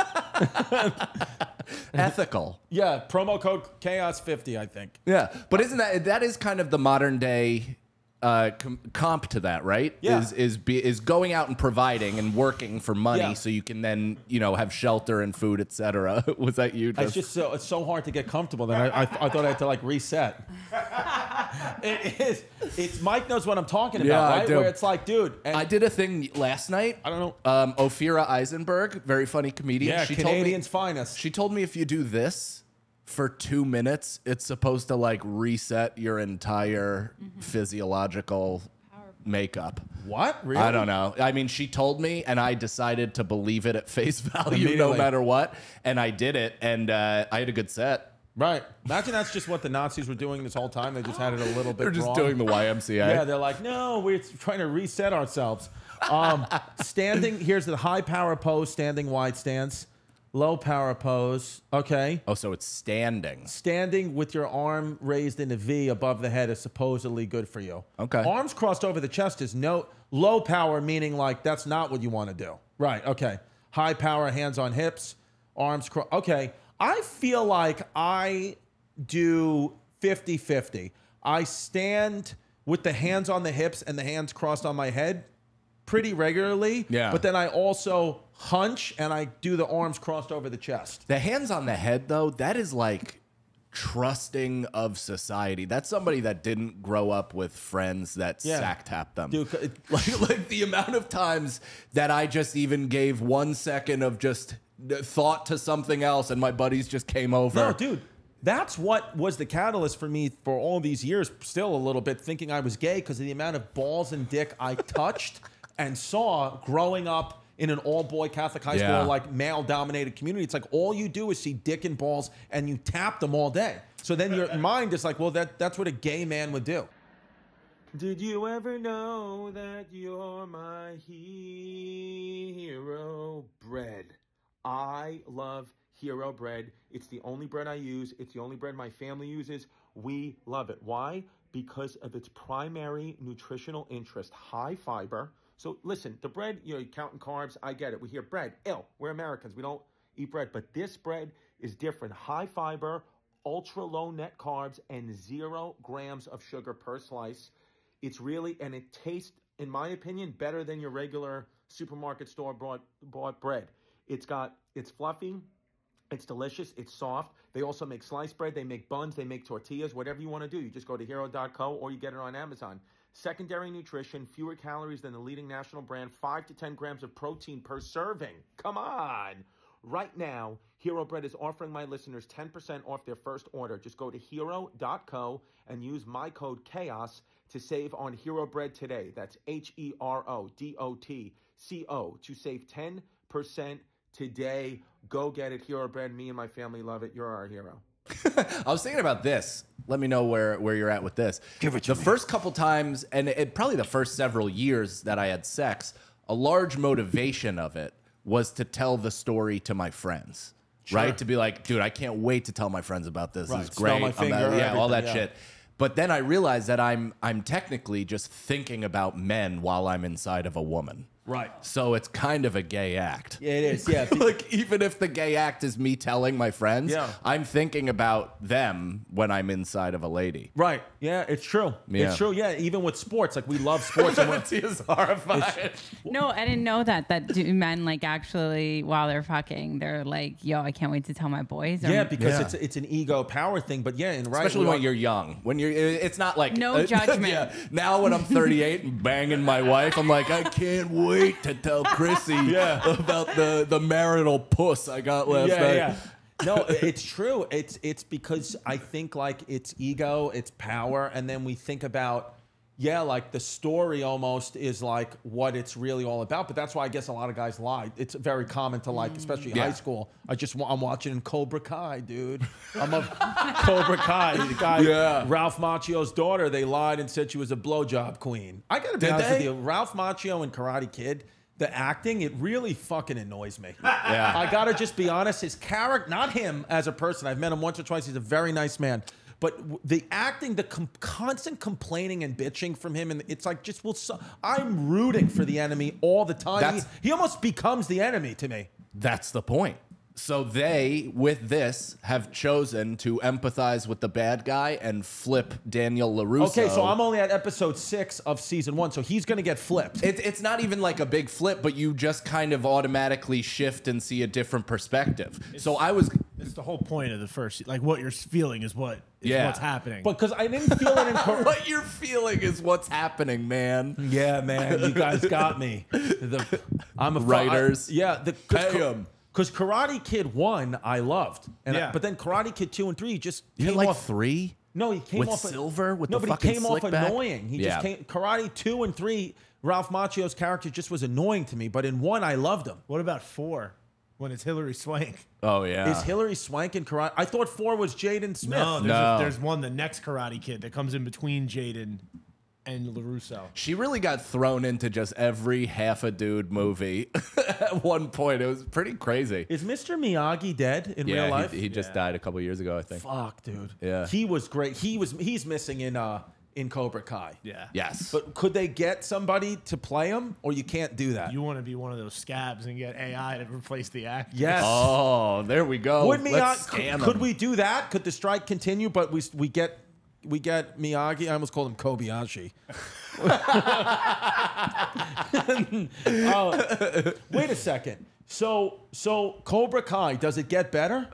ethical. yeah, promo code Chaos50, I think. Yeah, but isn't that that is kind of the modern day uh, com- comp to that, right? Yeah. Is is be, is going out and providing and working for money Yeah. so you can then you know have shelter and food, etc. Was that you? It's just so it's so hard to get comfortable that I, I, I thought I had to like reset. it is. It's Mike knows what I'm talking about, Yeah, I right? do. Where it's like, dude, and I did a thing last night. I don't know. Um, Ophira Eisenberg, very funny comedian. yeah, she Canadians Told me, finest. she told me if you do this for two minutes, it's supposed to like reset your entire physiological makeup. what? Really? I don't know. I mean, she told me, and I decided to believe it at face value, no matter what. And I did it, and uh, I had a good set. Right. Imagine that's just what the Nazis were doing this whole time. They just had it a little bit. They're just wrong. doing the YMCA. Yeah, they're like, no, we're trying to reset ourselves. Um, standing, here's the high power pose, standing wide stance, low power pose. Okay. oh, so it's standing. Standing with your arm raised in a V above the head is supposedly good for you. Okay. Arms crossed over the chest is no low power, meaning like that's not what you want to do. Right. Okay. High power, hands on hips, arms crossed. Okay. I feel like I do 50 50. I stand with the hands on the hips and the hands crossed on my head pretty regularly. Yeah. But then I also hunch and I do the arms crossed over the chest. The hands on the head, though, that is like trusting of society. That's somebody that didn't grow up with friends that Yeah. sack tap them. Dude, it- like, like the amount of times that I just even gave one second of just thought to something else and my buddies just came over. No, dude. That's what was the catalyst for me for all these years, still a little bit thinking I was gay because of the amount of balls and dick I touched and saw growing up in an all boy Catholic high Yeah. school, like male dominated community. It's like all you do is see dick and balls and you tap them all day. So then your mind is like, well, that, that's what a gay man would do. Did you ever know that you're my hero bread? I love hero bread. It's the only bread I use. It's the only bread my family uses. We love it. Why? Because of its primary nutritional interest, high fiber. So listen, the bread, you know, you're counting carbs, I get it. We hear bread. Ill. We're Americans. We don't eat bread. But this bread is different. High fiber, ultra low net carbs, and zero grams of sugar per slice. It's really, and it tastes, in my opinion, better than your regular supermarket store bought, bought bread. It's got, it's fluffy, it's delicious, it's soft. They also make sliced bread, they make buns, they make tortillas, whatever you want to do. You just go to hero.co or you get it on Amazon. Secondary nutrition, fewer calories than the leading national brand, 5 to 10 grams of protein per serving. Come on. Right now, Hero Bread is offering my listeners 10% off their first order. Just go to hero.co and use my code CHAOS to save on Hero Bread today. That's H E R O D O T C O to save 10% today. Go get it, Hero Bread. Me and my family love it. You're our hero. I was thinking about this. Let me know where, where you're at with this. Give it the first couple times, and it, probably the first several years that I had sex, a large motivation of it was to tell the story to my friends. Right? To be like, dude, I can't wait to tell my friends about this. Right. Is great. finger, yeah, all that yeah. shit. But then I realized that I'm I'm technically just thinking about men while I'm inside of a woman. Right. So it's kind of a gay act. Yeah, it is. Yeah. like even if the gay act is me telling my friends, Yeah. I'm thinking about them when I'm inside of a lady. Right. Yeah, it's true. Yeah. It's true. Yeah, even with sports, like we love sports. and we're- He is horrified. No, I didn't know that. That do men like actually while they're fucking, they're like, "Yo, I can't wait to tell my boys." Or- yeah, because Yeah. it's it's an ego power thing. But yeah, and right, Especially when you're young. When you're, it's not like No judgment. yeah. Now when I'm 38 and banging my wife, I'm like, I can't wait to tell Chrissy Yeah. about the the marital puss I got last yeah, night. yeah. No, it's true. It's it's because I think like it's ego, it's power, and then we think about yeah, like the story almost is like what it's really all about. But that's why I guess a lot of guys lie. It's very common to like, especially mm. Yeah. high school. I just I'm watching Cobra Kai, dude. I'm a Cobra Kai. The guy, Yeah. Ralph Macchio's daughter. They lied and said she was a blowjob queen. I gotta be Did honest they? with you, Ralph Macchio and Karate Kid. The acting, it really fucking annoys me. Yeah. I gotta just be honest. His character, not him as a person. I've met him once or twice. He's a very nice man. But the acting, the com- constant complaining and bitching from him, and it's like just well, so, I'm rooting for the enemy all the time. He, he almost becomes the enemy to me. That's the point. So they, with this, have chosen to empathize with the bad guy and flip Daniel LaRusso. Okay, so I'm only at episode six of season one, so he's gonna get flipped. It, it's not even like a big flip, but you just kind of automatically shift and see a different perspective. so I was, It's the whole point of the first. Like what you're feeling is what is Yeah. what's happening. But because I didn't feel it in Kor- what you're feeling is what's happening, man. Yeah, man, you guys got me. The, I'm a Writers. I- yeah, the Pay 'em. Because Karate Kid one, I loved, and I- but then Karate Kid two and three just You came like off. three? No, he came With off Silver, with no, the but fucking he came off slick back? annoying. He Yeah. just came Karate two and three. Ralph Macchio's character just was annoying to me, but in one, I loved him. what about four? When it's Hilary Swank? Oh, yeah. Is Hilary Swank in Karate? I thought four was Jaden Smith. No, there's, No. A, there's one, the next Karate Kid that comes in between Jaden and LaRusso. She really got thrown into just every half a dude movie at one point. It was pretty crazy. Is Mr. Miyagi dead in real life? he, he just died a couple years ago, I think. Fuck, dude. Yeah. he was great. He was. He's missing in uh in Cobra Kai. Yeah. Yes. But could they get somebody to play him, or you can't do that? You want to be one of those scabs and get AI to replace the actor? yes. oh, there we go. Would Miyagi? Let's Could, scam could him. we do that? Could the strike continue? But we we get we get Miyagi. I almost called him Kobayashi. oh, wait a second. So so Cobra Kai does it get better?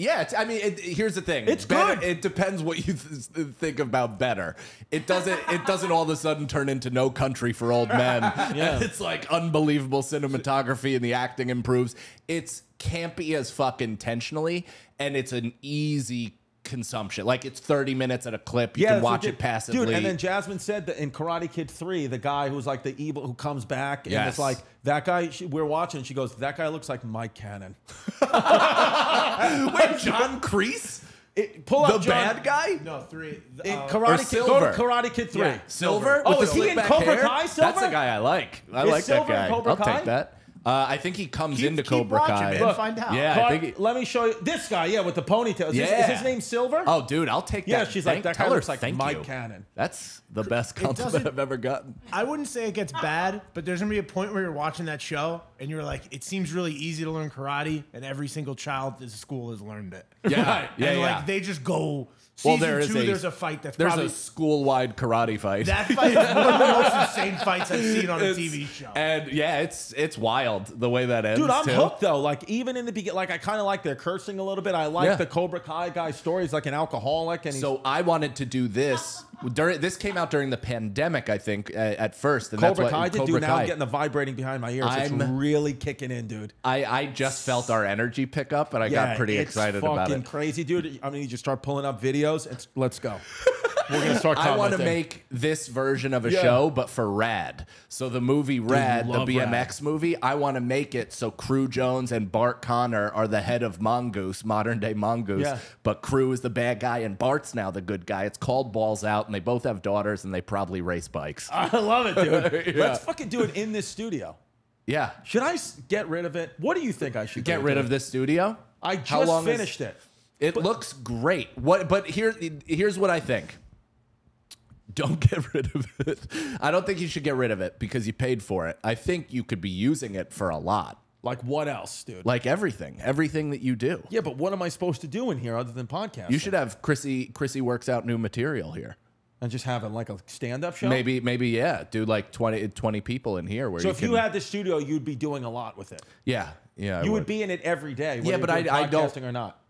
Yeah, it's, I mean, it, here's the thing. It's Better- good. It depends what you th- think about better. It doesn't. It doesn't all of a sudden turn into No Country for Old Men. Yeah. it's like unbelievable cinematography and the acting improves. It's campy as fuck intentionally, and it's an easy consumption. Like it's 30 minutes at a clip. You Yeah, can watch it did- passively. Dude, and then Jasmine said that in Karate Kid 3, the guy who's like the evil who comes back and Yes. it's like that guy she, we're watching she goes that guy looks like Mike Cannon. Wait, John Kreese, It, pull the up John, bad guy. No, three. in uh, Karate Kid, go to Karate Kid 3. Yeah. Silver? Oh, with is he in Cobra hair? Kai, That's Silver? a guy I like. I Is like Silver that guy. Cobra I'll Kai? take that. Uh, I think he comes keep, into keep Cobra watching, Kai. man. Look, find out. Yeah, I Car- think he- let me show you this guy, yeah, with the ponytail. Is, this- is Yeah. his name Silver? Oh, dude, I'll take that. Yeah, that. she's like, Thank- that guy tell her looks like thank Mike you. Cannon. That's the best compliment doesn't- I've ever gotten. I wouldn't say it gets bad, but there's gonna be a point where you're watching that show and you're like, it seems really easy to learn karate, and every single child at school has learned it. Yeah, yeah, and yeah. like they just go. Well, Season there is two, a there's a fight that's there's probably a school-wide karate fight. that fight is one of the most insane fights I've seen on a TV show. and yeah, it's it's wild the way that ends. Dude, I'm too. hooked though. Like even in the beginning, like I kind of like their cursing a little bit. I like Yeah. the Cobra Kai guy story. He's like an alcoholic, and So I wanted to do this during. This came out during the pandemic, I think, uh, at first. And that's Cobra what Kai did. Cobra Dude, now I'm getting the vibrating behind my ears. it's I'm- really kicking in, dude. I, I just felt our energy pick up, and I got pretty excited about it. Fucking crazy, dude. I mean, you just start pulling up videos. It's, let's go. We're gonna start. I want to make this version of a Yeah. show, but for Rad. So the movie Rad, the love BMX movie, I want to make it so Crew Jones and Bart Connor are the head of Mongoose, modern day Mongoose. Yeah. But Crew is the bad guy and Bart's now the good guy. It's called Balls Out, and they both have daughters, and they probably race bikes. I love it, dude. Yeah. Let's fucking do it in this studio. yeah. Should I get rid of it? What do you think I should Get rid of it? this studio. I just finished it. It looks great. What? But here, here's what I think. Don't get rid of it. I don't think you should get rid of it because you paid for it. I think you could be using it for a lot. Like what else, dude? Like everything, everything that you do. yeah, but what am I supposed to do in here other than podcast? You should have Chrissy. Chrissy works out new material here. And just have it like a stand-up show. Maybe, maybe, yeah. Do like 20, 20 people in here. Where So you if can, you had the studio, you'd be doing a lot with it. yeah, yeah, I You would be in it every day. Yeah, but I- I don't- or not.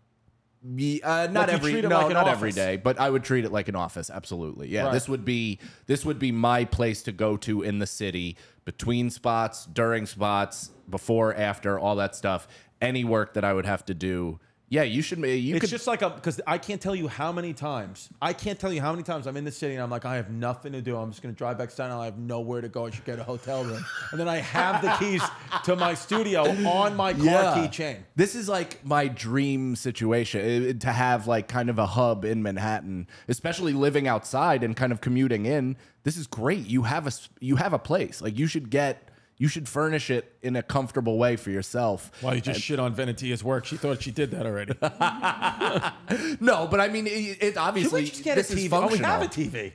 Ye- uh, not you every no, like not every office. day, but I would treat it like an office. Absolutely, yeah. Right. This would be this would be my place to go to in the city between spots, during spots, before, after, all that stuff. Any work that I would have to do, yeah, you should. You It's could just like a because I can't tell you how many times I can't tell you how many times I'm in the city and I'm like I have nothing to do. I'm just gonna drive back to Staten Island. I have nowhere to go. I should get a hotel room, and then I have the keys to my studio on my car keychain. This is like my dream situation to have like kind of a hub in Manhattan, especially living outside and kind of commuting in. This is great. You have a you have a place. Like you should get you should furnish it in a comfortable way for yourself. Why you just shit on Venetia's work? She thought she did that already. No, but I mean it, it Should obviously we just get this a is TV? Oh, we functional. have a TV.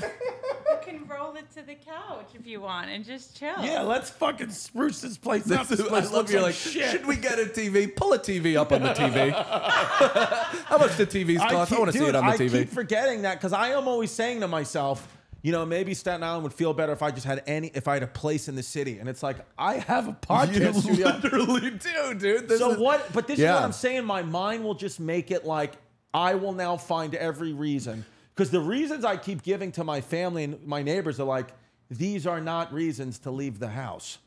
You can roll it to the couch if you want and just chill. Yeah, let's fucking spruce this place up. This I place love you're like, like, shit. should we get a TV? Pull a TV up on the TV. How much the TVs cost? I, keep- want to see dude, it on the I TV. keep forgetting that because I am always saying to myself, you know, maybe Staten Island would feel better if I just had any, if I had a place in the city. And it's like I have a podcast studio. literally do, dude. This So is- what? But this is what I'm saying. My mind will just make it like I will now find every reason because the reasons I keep giving to my family and my neighbors are like these are not reasons to leave the house.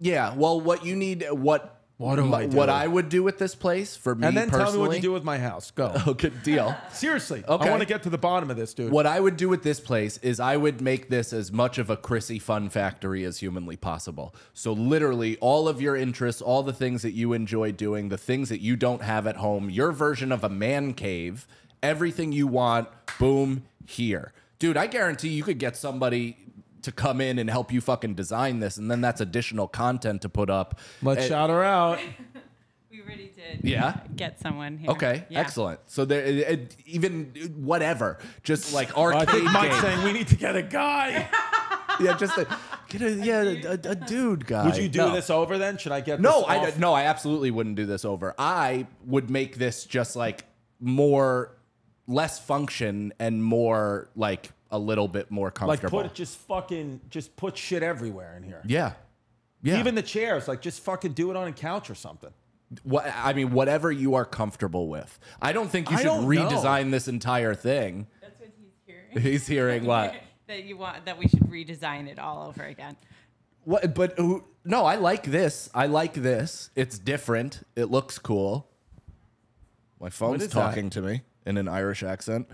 Yeah. Well, what you need, what What do I do? What I would do with this place for me And then personally. tell me what you do with my house. Go. Oh, good deal. Seriously, Okay. I want to get to the bottom of this, dude. What I would do with this place is I would make this as much of a Chrissy fun factory as humanly possible. So literally all of your interests, all the things that you enjoy doing, the things that you don't have at home, your version of a man cave, everything you want, boom, here. Dude, I guarantee you could get somebody to come in and help you fucking design this and then that's additional content to put up. Let's And- shout her out. We already did. Yeah? Get someone here. Okay, Yeah. excellent. So there, it, it- even whatever, just like I arcade think Mike's saying we need to get a guy. yeah, just a, get a yeah a, a, a dude guy. Would you do No. this over then? Should I get No, this I no, I absolutely wouldn't do this over. I would make this just like more, less function and more like a little bit more comfortable. like put it just fucking just put shit everywhere in here. yeah, yeah. Even the chairs, like just fucking do it on a couch or something. what I mean, whatever you are comfortable with. I don't think you I should don't know. redesign this entire thing. That's what he's hearing. He's hearing what. that you want that we should redesign it all over again. What? But who- no, I like this. I like this. It's different. It looks cool. My phone's is that? talking to me in an Irish accent.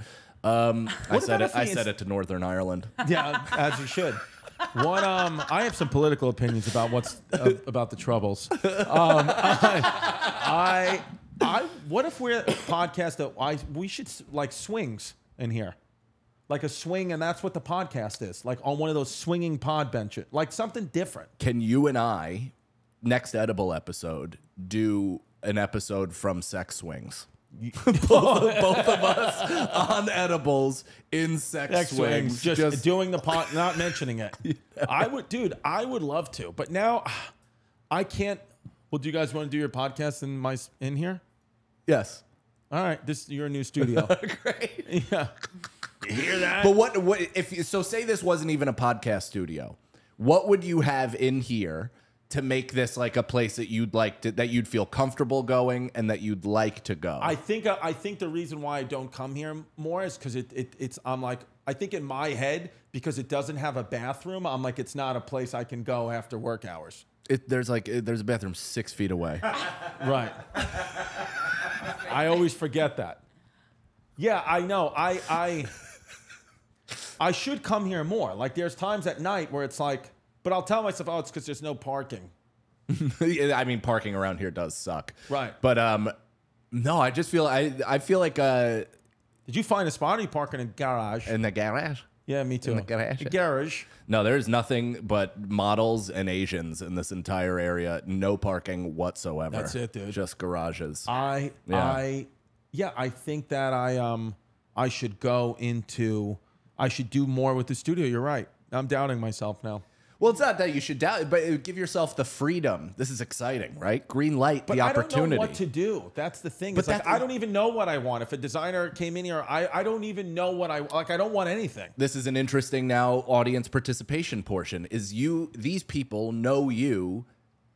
Um, I said it. I said it to Northern Ireland. Yeah, as you should. What um, I have some political opinions about what's uh, about the troubles. Um, I, I, I, what if we're a podcast that I we should s- like swings in here, like a swing, and that's what the podcast is, like on one of those swinging pod benches, like something different. Can you and I, next edible episode, do an episode from Sex Swings? Both, both of us on edibles in sex, X swings. swings, just, doing the pot, not mentioning it. I would, dude, I would love to, but now I can't. Well, do you guys want to do your podcast in my in here? yes. All right, this your new studio. Great. yeah. You hear that? But what what if so say this wasn't even a podcast studio? What would you have in here to make this like a place that you'd like to, that you'd feel comfortable going and that you'd like to go? I think uh, I think the reason why I don't come here more is because it, it it's I'm like I think in my head because it doesn't have a bathroom I'm like it's not a place I can go after work hours. it, there's like it- there's a bathroom six feet away. Right. I always forget that. Yeah, I know. I I I should come here more. Like there's times at night where it's like, but I'll tell myself, oh, it's because there's no parking. I mean, parking around here does suck. Right. But um, no, I just feel I I feel like uh Did you find a spot? Or you parking in a garage? in the garage. yeah, me too. In the garage. A garage. No, there's nothing but models and Asians in this entire area. No parking whatsoever. That's it, dude. Just garages. I Yeah. I yeah, I think that I um I should go into I should do more with the studio. You're right. I'm doubting myself now. Well, it's not that you should doubt, but give yourself the freedom. This is exciting, right? Green light, But the I opportunity. don't know what to do. That's the thing. But like I don't even know what I want. If a designer came in here, I, I don't even know what I like. I don't want anything. this is an interesting now audience participation portion. Is you these people know you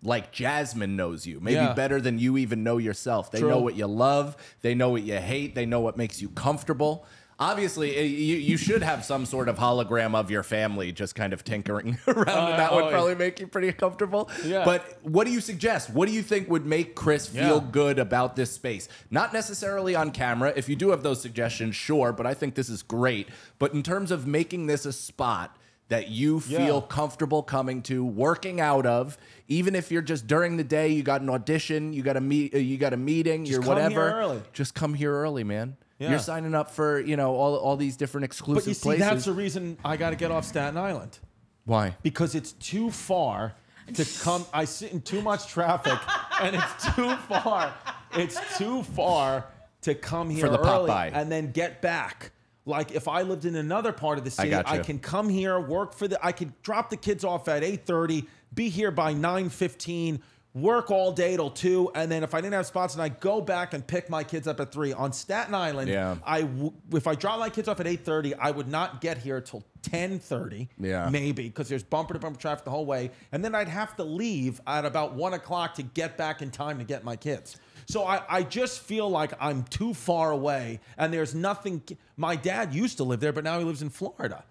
like Jasmine knows you, maybe Yeah. better than you even know yourself. They True. know what you love, they know what you hate, they know what makes you comfortable. Obviously, eh, you, you should have some sort of hologram of your family just kind of tinkering around, and that oh, would yeah. probably make you pretty comfortable. Yeah. But what do you suggest? What do you think would make Chris feel Yeah. good about this space? Not necessarily on camera. If you do have those suggestions, sure, but I think this is great. But in terms of making this a spot that you feel Yeah. comfortable coming to, working out of, even if you're just during the day, you got an audition, you got a meet, uh, you got a meeting, you're come here whatever. early. Just come here early, man. Yeah. You're signing up for you know all, all these different exclusive But you see, places. that's the reason I got to get off Staten Island Why? because it's too far to come. I sit in too much traffic, and it's too far. It's too far to come here the early Popeye. and then get back. Like if I lived in another part of the city, I, gotcha. can come here, work for the. I could drop the kids off at eight thirty, be here by nine fifteen, work all day till two, and then if I didn't have spots, and I go back and pick my kids up at three on Staten Island. Yeah. I w- if I drop my kids off at eight thirty, I would not get here till ten thirty. Yeah. maybe because there's bumper to bumper traffic the whole way, and then I'd have to leave at about one o'clock to get back in time to get my kids. So I, I just feel like I'm too far away, and there's nothing. My dad used to live there, but now he lives in Florida.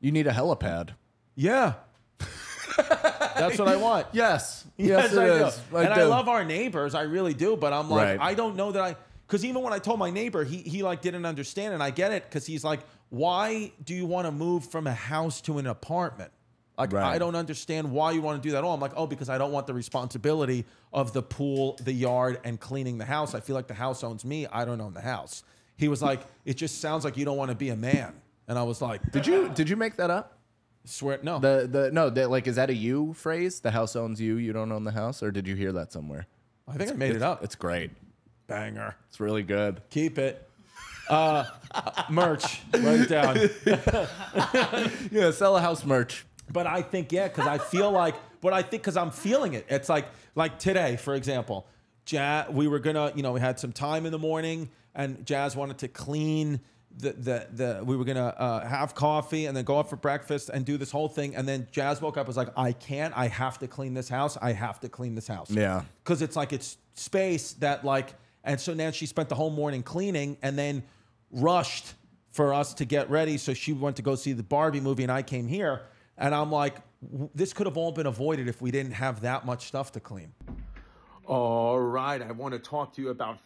You need a helipad. Yeah. That's what I want. Yes. Yes, I it do. is. I and I do. love our neighbors. I really do. But I'm like, Right. I don't know that I. Because even when I told my neighbor, he he like didn't understand, and I get it. Because he's like, why do you want to move from a house to an apartment? Like Right. I don't understand why you want to do that. at all. I'm like, oh, because I don't want the responsibility of the pool, the yard, and cleaning the house. I feel like the house owns me. I don't own the house. He was like, it just sounds like you don't want to be a man. And I was like, Did you did you make that up? Swear no. The the no, the, like is that a you phrase? The house owns you, you don't own the house, or did you hear that somewhere? I think I made it up. It's great. banger. It's really good. Keep it. Uh, merch. Write it down. Yeah, sell a house merch. But I think yeah, because I feel like, but I think because I'm feeling it. It's like like today, for example, Jazz. We were gonna, you know, we had some time in the morning, and Jazz wanted to clean the the the. We were gonna uh, have coffee and then go out for breakfast and do this whole thing. And then Jazz woke up, was like, I can't. I have to clean this house. I have to clean this house. Yeah. because it's like it's space that like, and so now she spent the whole morning cleaning and then rushed for us to get ready. So she went to go see the Barbie movie, and I came here, and I'm like, this could have all been avoided if we didn't have that much stuff to clean. All right, I want to talk to you about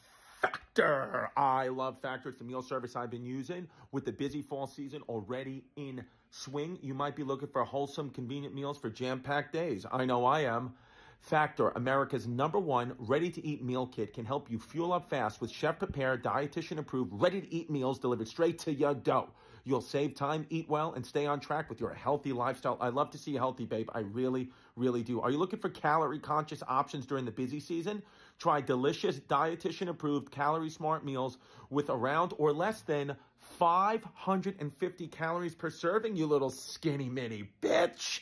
Factor. I love Factor. It's the meal service I've been using with the busy fall season already in swing. You might be looking for wholesome, convenient meals for jam packed days. I know I am. Factor, America's number one ready to eat meal kit, can help you fuel up fast with chef prepared, dietitian approved, ready to eat meals delivered straight to your dough. You'll save time, eat well, and stay on track with your healthy lifestyle. I love to see you healthy, babe. I really, really do. Are you looking for calorie conscious options during the busy season? Try delicious, dietitian approved, calorie smart meals with around or less than 550 calories per serving, you little skinny mini bitch.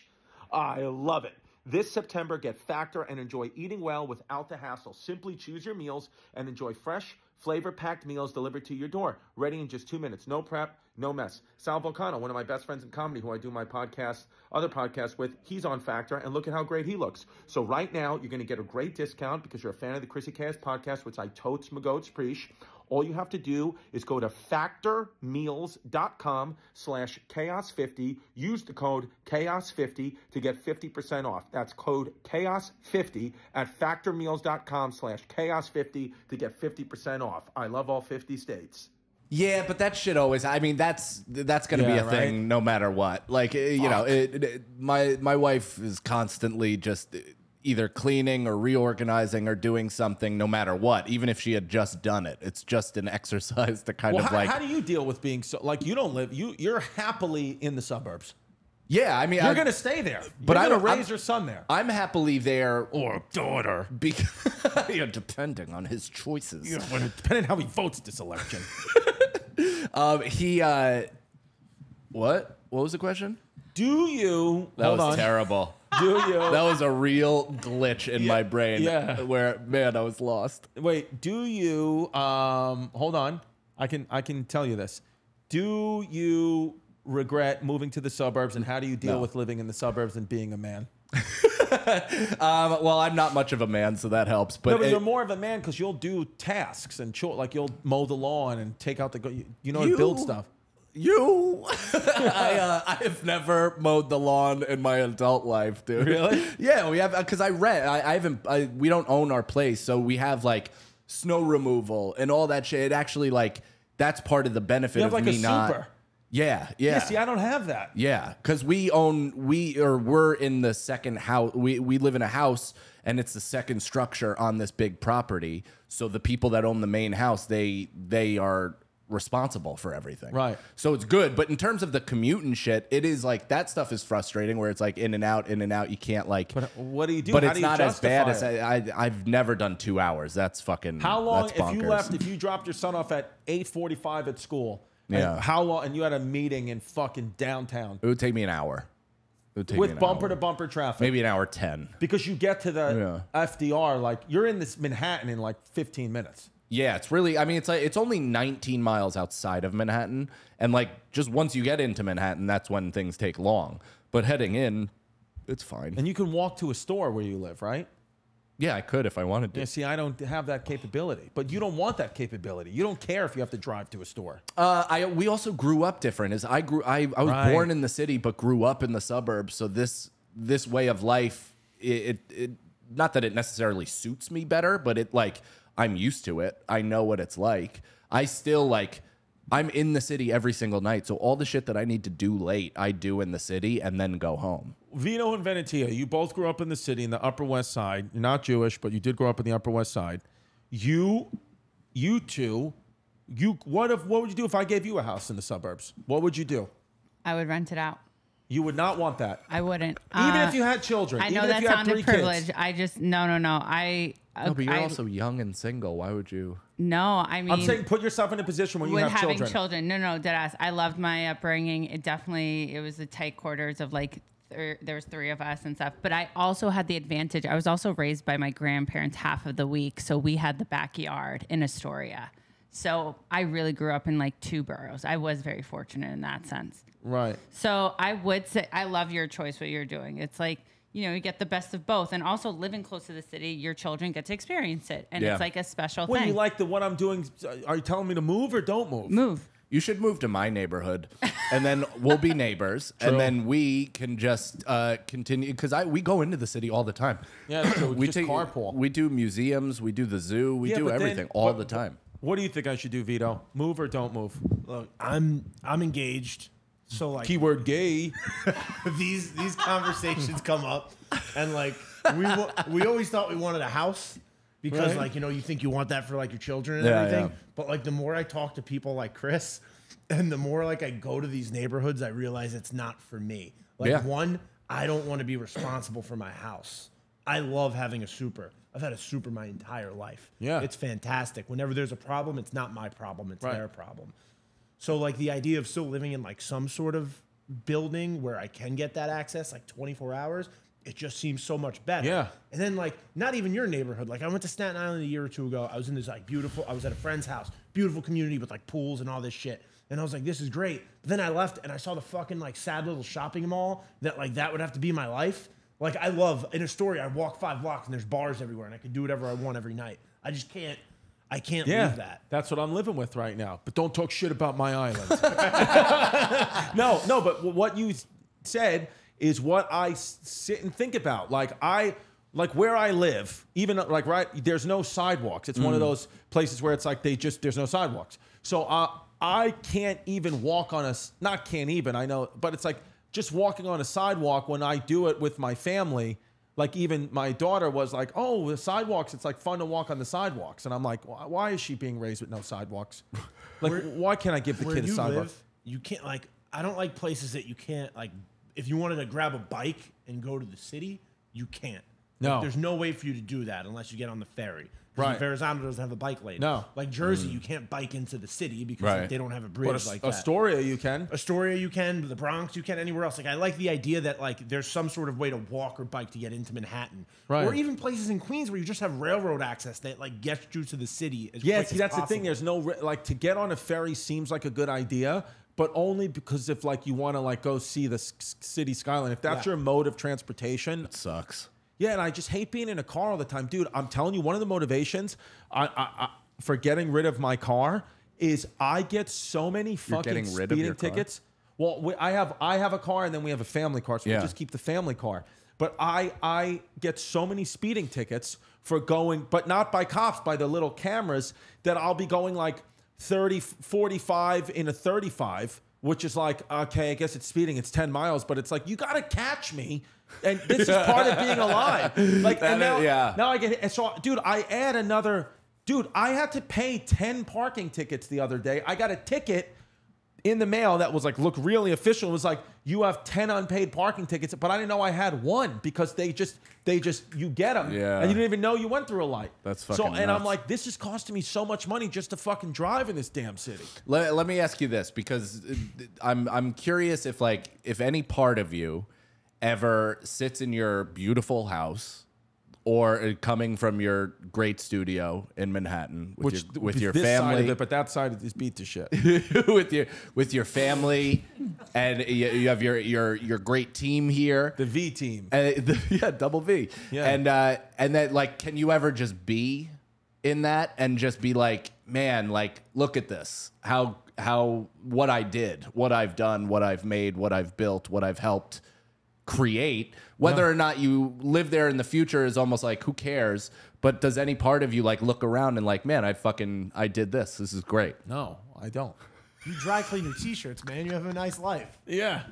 I love it. This September, get Factor and enjoy eating well without the hassle. Simply choose your meals and enjoy fresh, flavor packed meals delivered to your door, ready in just two minutes. No prep, no mess. Sal Vulcano, one of my best friends in comedy, who I do my podcast, other podcasts with, he's on Factor, and look at how great he looks. So right now, you're going to get a great discount because you're a fan of the Chrissy Cast podcast, which I totes my goats preach. All you have to do is go to factormeals.com slash chaos50. Use the code chaos50 to get 50% off. That's code chaos50 at factormeals.com slash chaos50 to get 50% off. I love all 50 states. Yeah, but that shit always. I mean, that's that's gonna be Yeah, a thing no matter what. Like eh, you know, it, it- my my wife is constantly just either cleaning or reorganizing or doing something, no matter what. Even if she had just done it, it's just an exercise to kind Well, of how, like. how do you deal with being so, like, you don't live, you, you're happily in the suburbs. Yeah, I mean, You're I, going to stay there. But You're I going to don't- I'm- raise your son there. I'm happily there, Or daughter. because yeah, depending on his choices. You know, when- depending on how he votes this election. Um, he uh, What? What was the question? Do you? That hold was on. terrible. Do you? That was a real glitch in my brain. yeah. Where man, I was lost. Wait, do you um hold on. I can I can tell you this. Do you regret moving to the suburbs and how do you deal No. with living in the suburbs and being a man? Um, well, I'm not much of a man, so that helps. But, no, but it- you're more of a man because you'll do tasks and like you'll mow the lawn and take out the you, you know to build stuff. You, I, uh, I have never mowed the lawn in my adult life, dude. Really? Yeah, we have because I rent. I, I haven't. I, we don't own our place, so we have like snow removal and all that shit. It actually like that's part of the benefit You of like a me not. super. Yeah, yeah. Yeah, see, I don't have that. Yeah, because we own we or we're in the second house. We we live in a house, and it's the second structure on this big property. So the people that own the main house, they they are responsible for everything. Right. So it's good, but in terms of the commute and shit, it is like that stuff is frustrating. Where it's like in and out, in and out. You can't like. But what do you do? but How it's do you not as bad justify as it? I, I. I've never done two hours. That's fucking. How long That's if you bonkers. left if you dropped your son off at 8:45 at school? And Yeah. How long and you had a meeting in fucking downtown It would take me an hour. It would take me with bumper hour. to bumper traffic. maybe an hour ten. because you get to the FDR like you're in this Manhattan in like 15 minutes. Yeah, it's really. I mean, it's like it's only 19 miles outside of Manhattan, and like just once you get into Manhattan, that's when things take long. But heading in, it's fine. And you can walk to a store where you live, right? Yeah, I could if I wanted to. Yeah, see, I don't have that capability. But you don't want that capability. You don't care if you have to drive to a store. Uh, I we also grew up different. As I grew, I, I was Right. born in the city, but grew up in the suburbs. So this this way of life, it, it, it not that it necessarily suits me better, but it like I'm used to it. I know what it's like. I still like. I'm in the city every single night, so all the shit that I need to do late, I do in the city and then go home. Vito and Venetia, you both grew up in the city in the Upper West Side. You're not Jewish, but you did grow up in the Upper West Side. You, you two, you what if what would you do if I gave you a house in the suburbs? What would you do? I would rent it out. You would not want that, I wouldn't. even Uh, if you had children. I know even if that you sounded three privileged. Kids. I just no, no, no. I No, but you're I, also young and single. Why would you? No. I mean, I'm saying put yourself in a position where you with have having children. children. No, no, deadass. I loved my upbringing. It definitely it was the tight quarters of like th- there was three of us and stuff. But I also had the advantage. I was also raised by my grandparents half of the week, so we had the backyard in Astoria. So I really grew up in like two boroughs. I was very fortunate in that sense. Right. So I would say I love your choice. What you're doing, it's like you know you get the best of both, and also living close to the city, your children get to experience it, and Yeah. it's like a special What do thing. you like the what I'm doing? Are you telling me to move or don't move? Move. You should move to my neighborhood, and then we'll be neighbors, True. and then we can just uh, continue because I we go into the city all the time. Yeah, that's true. we Just carpool. We do museums, we do the zoo, we Yeah, do but then- everything all but- the time. What do you think I should do, Vito? Move or don't move? Look, I'm I'm engaged, so like Keyword gay. these these conversations come up, and like we we always thought we wanted a house because Right. like you know you think you want that for like your children and Yeah, everything. yeah. But like the more I talk to people like Chris, and the more like I go to these neighborhoods, I realize it's not for me. Like Yeah. one, I don't want to be responsible for my house. I love having a super. I've had a super my entire life. Yeah. it's fantastic. Whenever there's a problem, it's not my problem; it's Right. their problem. So like the idea of still living in like some sort of building where I can get that access like 24 hours, it just seems so much better. Yeah. And then like not even your neighborhood. Like I went to Staten Island a year or two ago. I was in this like beautiful. I was at a friend's house, beautiful community with like pools and all this shit. And I was like, this is great. But then I left and I saw the fucking like sad little shopping mall that like that would have to be my life. Like I love in Astoria. I walk five blocks and there's bars everywhere and I can do whatever I want every night. I just can't. I can't Yeah, leave that. that's what I'm living with right now. But don't talk shit about my island. no, no. But what you said is what I sit and think about. Like I, like where I live, even like right, there's no sidewalks. It's one of those places where it's like they just there's no sidewalks. So uh, I can't even walk on a not can't even I know, but it's like just walking on a sidewalk when I do it with my family. Like even my daughter was like, "Oh, the sidewalks. It's like fun to walk on the sidewalks." And I'm like, "Why, why is she being raised with no sidewalks? Like, why can't I give the where kid a you sidewalk?" live, you can't like. I don't like places that you can't like. If you wanted to grab a bike and go to the city, you can't. No. there's no way for you to do that unless you get on the ferry. 'Cause Right. Verrazano doesn't have a bike lane. No. Like Jersey, mm. you can't bike into the city because Right. like, they don't have a bridge But like that. Astoria, you can. Astoria, you can. The Bronx, you can. Anywhere else. Like I like the idea that like there's some sort of way to walk or bike to get into Manhattan, Right. Or even places in Queens where you just have railroad access that like gets you to the city. As Yeah, quick see, as that's the thing. possible. There's no re- like to get on a ferry seems like a good idea, but only because if like you want to like go see the s- s- city skyline. If that's Yeah. your mode of transportation, Sucks. Yeah. And I just hate being in a car all the time, dude. I'm telling you, one of the motivations I, I, I, for getting rid of my car is I get so many fucking getting rid of speeding your car? tickets. Well, we, I have I have a car, and then we have a family car, so Yeah. we just keep the family car. But I I get so many speeding tickets for going, but not by cops, by the little cameras that I'll be going like 30, 45 in a 35, which is like, okay, I guess it's speeding, it's 10 miles, but it's like, you got to catch me. And this is part of being alive. Like, That and is- now, yeah. now I get, and so, dude, I add another, dude, I had to pay 10 parking tickets the other day. I got a ticket in the mail that was like look really official. It was like you have ten unpaid parking tickets, but I didn't know I had one because they just they just you get them, Yeah. and you didn't even know you went through a light. That's fucking. so. And I'm like, this is costing me so much money just to fucking drive in this damn city. Let, let me ask you this because uh, I'm I'm curious if like if any part of you ever sits in your beautiful house or uh, coming from your great studio in Manhattan with Which your with your family of it, but that side is beat to shit. with your with your family and you, you have your your your great team here The V team. and the, yeah, double V. Yeah. And uh, and then like, can you ever just be in that and just be like, man, like, look at this, how how what I did, what I've done, what I've made, what I've built, what I've helped create. Whether or not you live there in the future is almost like who cares. But does any part of you like look around and like, man, I fucking I did this. This is great. No, I don't. You dry clean your t-shirts, man. You have a nice life. Yeah,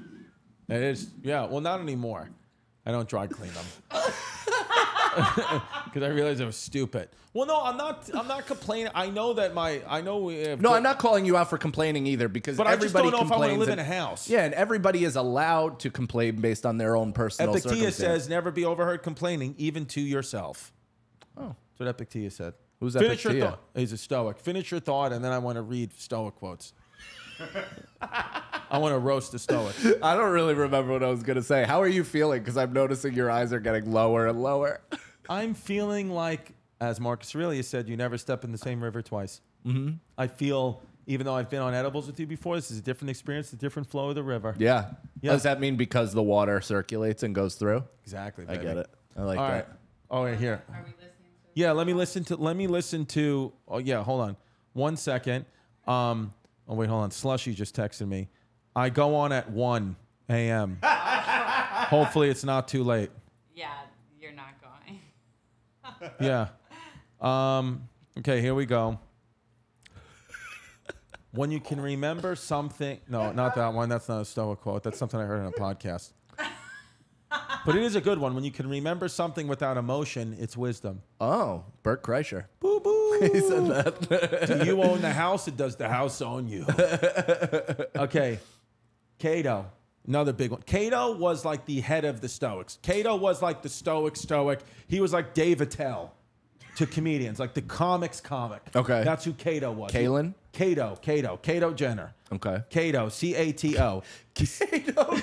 it is. Yeah, well, not anymore. I don't dry clean them because I realized I was stupid. Well, no, I'm not. I'm not complaining. I know that my. I know we have. No, I'm not calling you out for complaining either because But I just everybody don't know if I wanna complains live in and- a house. Yeah, and everybody is allowed to complain based on their own personal Epictetus circumstance. says, "Never be overheard complaining, even to yourself." Oh. That's what Epictetus said. Who's Finish your Epictetus? thought. He's a Stoic. Finish your thought, and then I want to read Stoic quotes. I want to roast the Stoic. I don't really remember what I was gonna say. How are you feeling? Because I'm noticing your eyes are getting lower and lower. I'm feeling like, as Marcus Aurelius said, you never step in the same river twice. Mm-hmm. I feel, even though I've been on edibles with you before, this is a different experience, a different flow of the river. yeah. Yeah. Does that mean because the water circulates and goes through? Exactly. I get it. I like All that. right. Oh, right here. Are we listening to Yeah, let me listen to. Let me listen to. Oh yeah, hold on, one second. Um, oh wait, hold on. Slushy just texted me. I go on at one a.m. Hopefully, it's not too late. Yeah, you're not going. Yeah. Um. Okay, here we go. When you can remember something. No, not that one. That's not a Stoic quote. That's something I heard in a podcast. But it is a good one. When you can remember something without emotion, it's wisdom. Oh, Bert Kreischer. Boo boo. He said that. Do you own the house or does the house own you? okay. Cato, another big one. Cato was like the head of the Stoics. Cato was like the Stoic Stoic. He was like Dave Attell to comedians, like the comics comic. Okay. That's who Cato was. Kaelin? Cato, Cato, Cato Jenner. Okay. Cato, C A T O. Cato.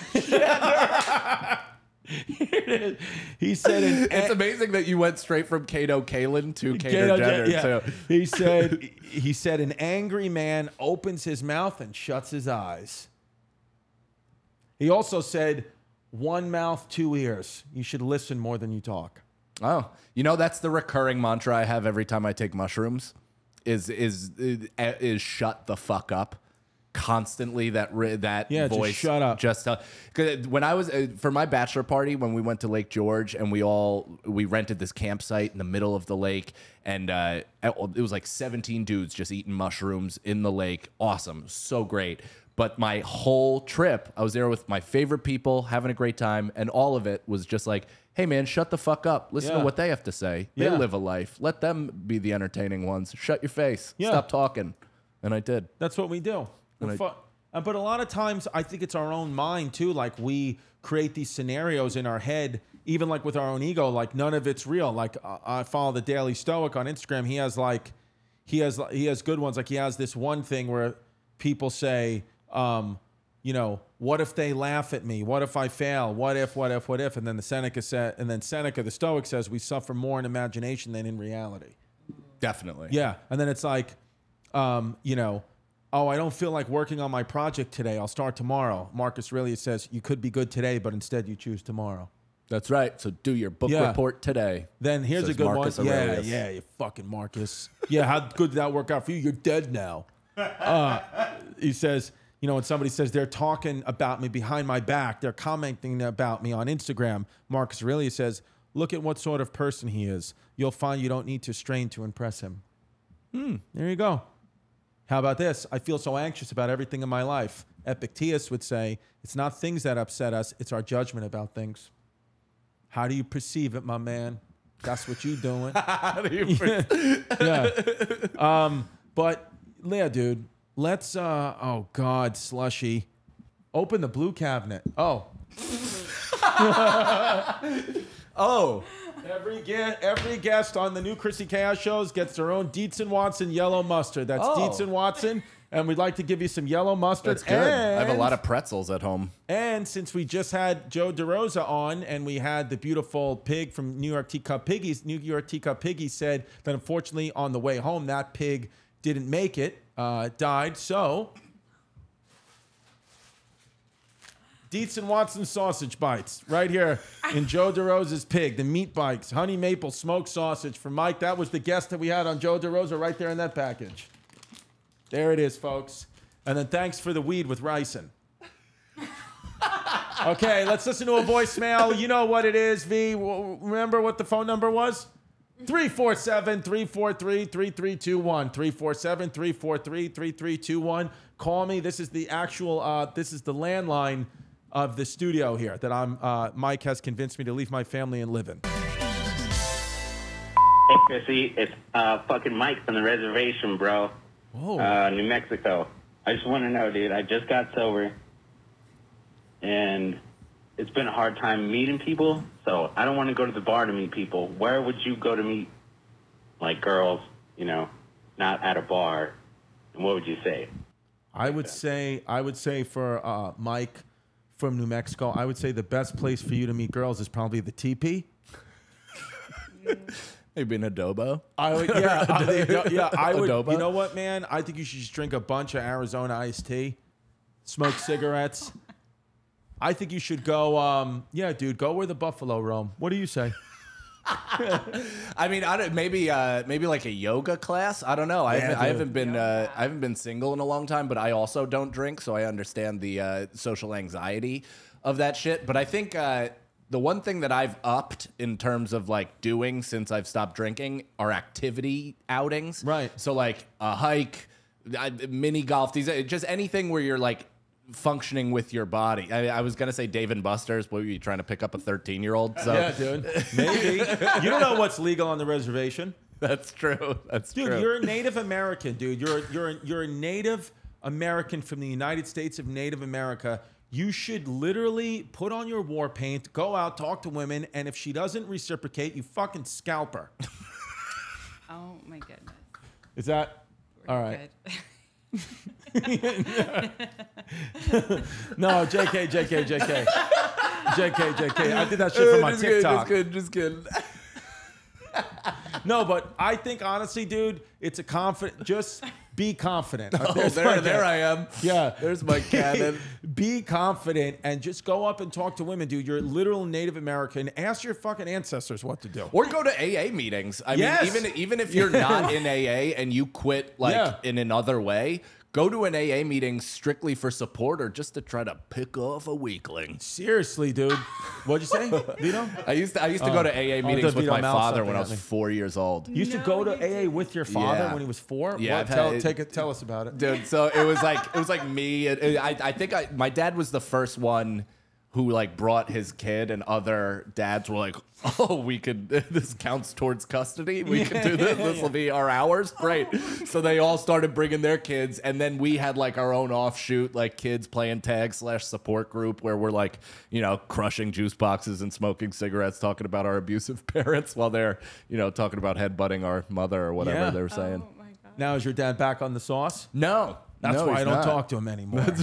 He said in It's amazing that you went straight from Kato Kaelin to Cato Cato Jenner. Yeah. too. He said he said an angry man opens his mouth and shuts his eyes. He also said one mouth, two ears. You should listen more than you talk. Oh, you know that's the recurring mantra I have every time I take mushrooms. Is is is, is shut the fuck up. Constantly that ri- that Yeah, just voice. shut up. Just uh, 'cause when I was uh, for my bachelor party when we went to Lake George and we all we rented this campsite in the middle of the lake and uh, it was like 17 dudes just eating mushrooms in the lake. Awesome, so great. But my whole trip, I was there with my favorite people, having a great time, and all of it was just like, "Hey, man, shut the fuck up. Listen Yeah. to what they have to say. They Yeah. live a life. Let them be the entertaining ones. Shut your face. Yeah. Stop talking." And I did. That's what we do. We're I- fu- uh, but a lot of times, I think it's our own mind too. Like we create these scenarios in our head, even like with our own ego, like none of it's real. Like uh, I follow the Daily Stoic on Instagram. He has like he has he has good ones. Like he has this one thing where people say, um, you know, what if they laugh at me? What if I fail? What if? What if? What if? And then the Seneca said, and then Seneca the Stoic says, we suffer more in imagination than in reality. Definitely. Yeah, and then it's like, um, you know, oh, I don't feel like working on my project today. I'll start tomorrow. Marcus Aurelius says you could be good today, but instead you choose tomorrow. That's right. So do your book Yeah. report today. Then here's a good Marcus one. Aurelius. Yeah, yeah, you fucking Marcus. Yeah, how good did that work out for you? You're dead now. Uh, he says, you know, when somebody says they're talking about me behind my back, they're commenting about me on Instagram. Marcus Aurelius says, look at what sort of person he is. You'll find you don't need to strain to impress him. Hmm, there you go. How about this? I feel so anxious about everything in my life. Epictetus would say, it's not things that upset us, it's our judgment about things. How do you perceive it, my man? That's what you doing. yeah. Um, but yeah, dude. Let's uh oh god, slushy. Open the blue cabinet. Oh. Oh, Every get every guest on the new Chrissy Chaos shows gets their own Dietz and Watson yellow mustard. That's Oh. Dietz and Watson, and we'd like to give you some yellow mustard. that's good. I have a lot of pretzels at home. And since we just had Joe DeRosa on and we had the beautiful pig from New York Teacup Piggies, New York Teacup Piggies said that unfortunately on the way home, that pig didn't make it, uh, died. So, Dietz and Watson sausage bites right here in Joe DeRosa's pig, the meat bites, honey maple smoked sausage for Mike. That was the guest that we had on Joe DeRosa right there in that package. There it is, folks. And then thanks for the weed with ricin. Okay, let's listen to a voicemail. You know what it is, V. Remember what the phone number was? 347 343 3321. 347 343 3321. Call me. This is the actual, uh, this is the landline of the studio here that I'm, uh, Mike has convinced me to leave my family and live in. Hey, Chrissy, it's uh, fucking Mike from the reservation, bro. Whoa. Uh, New Mexico. I just want to know, dude. I just got sober, and it's been a hard time meeting people. So I don't want to go to the bar to meet people. Where would you go to meet, like girls? You know, not at a bar. And what would you say? I would say, I would say for uh, Mike from New Mexico, I would say the best place for you to meet girls is probably the teepee. Maybe an adobo. I would, yeah, I, yeah. I would. Adobo? You know what, man? I think you should just drink a bunch of Arizona iced tea, smoke cigarettes. I think you should go. Um, yeah, dude, go where the buffalo roam. What do you say? I mean, I don't, maybe uh, maybe like a yoga class. I don't know. I, Yeah, haven't, I haven't been uh, I haven't been single in a long time, but I also don't drink, so I understand the uh, social anxiety of that shit. But I think uh, the one thing that I've upped in terms of like doing since I've stopped drinking are activity outings. Right. So like a hike, uh, mini golf, these uh, just anything where you're like functioning with your body. I, I was gonna say Dave and Buster's, but were you trying to pick up a 13 year old? So Yeah, dude. Maybe you don't know what's legal on the reservation, that's true. That's dude. true. You're a Native American, dude. You're you're you're a Native American from the United States of Native America. You should literally put on your war paint, go out, talk to women, and if she doesn't reciprocate, you fucking scalp her. Oh my goodness. Is that We're all right? good. No, JK, JK, JK. JK, JK. I did that shit for oh, my just TikTok. just kidding, just kidding. No, but I think honestly, dude, it's a confident. Just be confident. Oh, There's there, there. I am. Yeah. There's my cannon. be confident and just go up and talk to women, dude. You're a literal Native American. Ask your fucking ancestors what to do. Or go to AA meetings. I Yes. mean, even even if you're not in AA and you quit like Yeah. in another way, go to an AA meeting strictly for support or just to try to pick off a weakling. Seriously, dude. What'd you say, Vito? I used to I used to go to AA Oh, meetings with Vito my father when I was four years old. You used to go to AA didn't. with your father Yeah. when he was four. Yeah, What? Tell, had- take it. Tell us about it. dude. So it was like it was like me. and- and I, I think I, my dad was the first one who like brought his kid and other dads were like, "Oh, we could this counts towards custody. We could do this. This will be our hours. Great." So they all started bringing their kids, and then we had like our own offshoot, like kids playing tag slash support group, where we're like, you know, crushing juice boxes and smoking cigarettes, talking about our abusive parents while they're, you know, talking about headbutting our mother or whatever Yeah. they were saying. Oh my god. Now is your dad back on the sauce? No, That's no, why I don't not. talk to him anymore.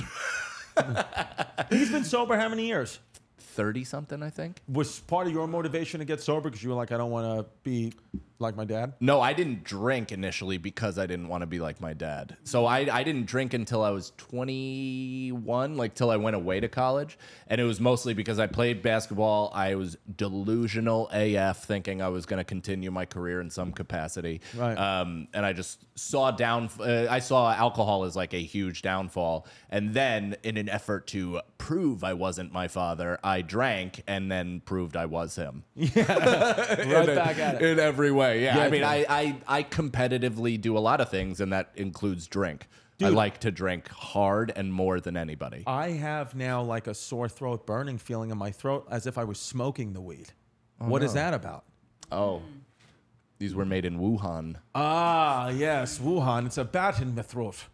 He's been sober how many years? Thirty something, I think. Was part of your motivation to get sober because you were like, I don't want to be like my dad? No, I didn't drink initially because I didn't want to be like my dad. So I, I didn't drink until I was 21, like till I went away to college. And it was mostly because I played basketball. I was delusional AF, thinking I was going to continue my career in some capacity. Right. Um, and I just saw down. Uh, I saw alcohol as like a huge downfall. And then, in an effort to prove I wasn't my father, I drank and then proved I was him Right back at it. in every way. Yeah, Yeah, I mean, yeah. I, I I competitively do a lot of things, and that includes drink. I like to drink hard and more than anybody. I have now like a sore throat, burning feeling in my throat as if I was smoking the weed. What is that about? Oh, these were made in Wuhan. Ah, yes, Wuhan. It's a bat in my throat.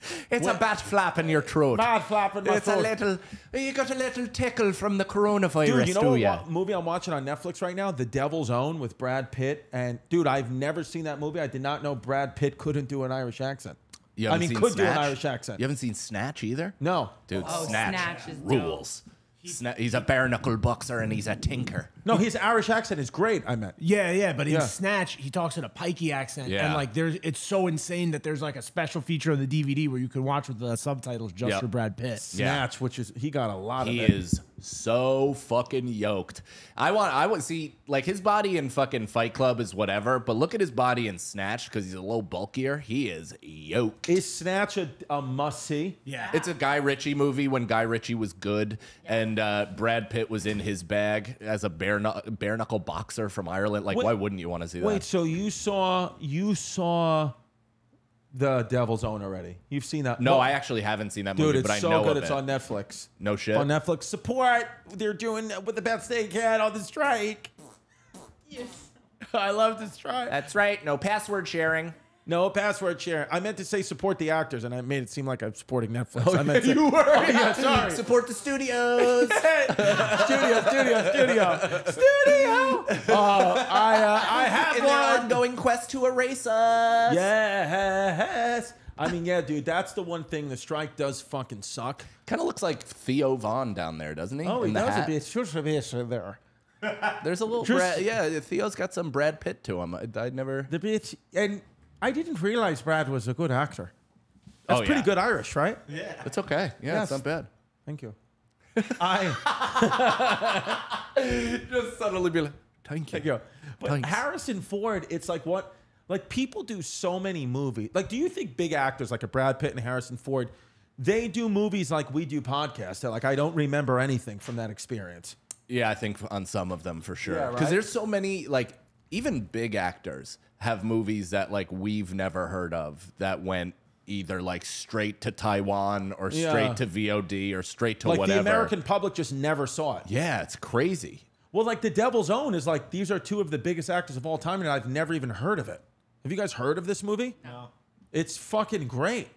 It's a bat flap in your throat. Bat flap in my It's a little. You got a little tickle from the coronavirus, Dude, you know do what ya? wa- movie I'm watching on Netflix right now? The Devil's Own with Brad Pitt. And dude, I've never seen that movie. I did not know Brad Pitt couldn't do an Irish accent. You I mean, seen could do an Irish accent. You haven't seen Snatch either, No. dude. Oh, Snatch, Snatch is rules. Sna- he's a bare knuckle boxer and he's a tinker. No, his Irish accent is great, I meant. Yeah, yeah, but in Yeah. Snatch, he talks in a pikey accent, Yeah. and like there's, it's so insane that there's like a special feature on the DVD where you can watch with the subtitles just Yep. for Brad Pitt. Yeah. Snatch, which is, he got a lot of He of it. is so fucking yoked. I want I would see like his body in fucking Fight Club is whatever, but look at his body in Snatch because he's a little bulkier. He is yoked. Is Snatch a, a must see? Yeah, It's a Guy Ritchie movie when Guy Ritchie was good, and uh, Brad Pitt was in his bag as a bare, knuck- bare knuckle boxer from Ireland. Like, Wait- why wouldn't you want to see that? Wait, so you saw you saw the Devil's Own already? You've seen that? No, Well, I actually haven't seen that dude, movie, it's but I so know good. It's it. on Netflix. No shit. On Netflix, support. They're doing with the best they can on the strike. Yes. I love the strike. That's right. No password sharing. No password share. I meant to say support the actors, and I made it seem like I'm supporting Netflix. I meant to, you were. Oh, yeah, sorry. Support the studios. studio, studio, studio, studio. Oh, I, uh, I have in their one. ongoing quest to erase us. Yes. I mean, yeah, dude, that's the one thing. The strike does fucking suck. Kind of looks like Theo Von down there, doesn't he? Oh, he In the does hat. a bit. Just a bit there. There's a little Just- Brad, yeah. Theo's got some Brad Pitt to him. I, I never. The bit, and I didn't realize Brad was a good actor. That's Oh, pretty yeah. good Irish, right? Yeah. It's okay. Yeah, Yes. it's not bad. Thank you. I Just suddenly be like, thank you. thank you. But Thanks. Harrison Ford, it's like what, like people do so many movies. Like, do you think big actors like a Brad Pitt and Harrison Ford, they do movies like we do podcasts? They're like, I don't remember anything from that experience. Yeah, I think on some of them for sure. Yeah, Because right? there's so many, like, even big actors have movies that, like, we've never heard of that went either, like, straight to Taiwan or Yeah. straight to VOD or straight to Like whatever. the American public just never saw it. Yeah, it's crazy. Well, like the Devil's Own is like these are two of the biggest actors of all time, and I've never even heard of it. Have you guys heard of this movie? No. It's fucking great.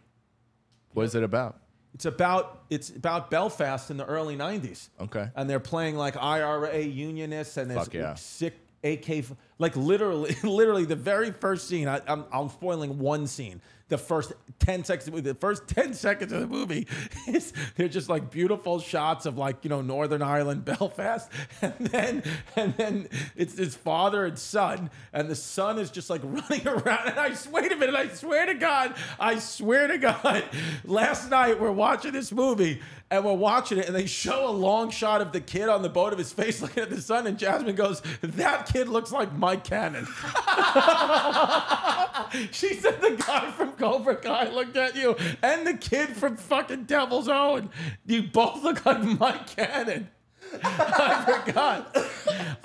What is it about? It's about it's about Belfast in the early '90s. Okay. and they're playing like IRA unionists, and there's Fuck yeah. sick AK, like literally, literally the very first scene. I, I'm I'm spoiling one scene. The first ten seconds, of the movie- the first ten seconds of the movie is they're just like beautiful shots of like you know Northern Ireland, Belfast, and then and then it's his father and son, and the son is just like running around. And I swear, wait a minute, I swear to God, I swear to God, last night we're watching this movie and we're watching it, and they show a long shot of the kid on the boat of his face looking at the sun, and Jasmine goes, "That kid looks like Mike Cannon." she said, "The guy from Cobra Kai looked at you, and the kid from fucking Devil's Own. You both look like Mike Cannon." I forgot.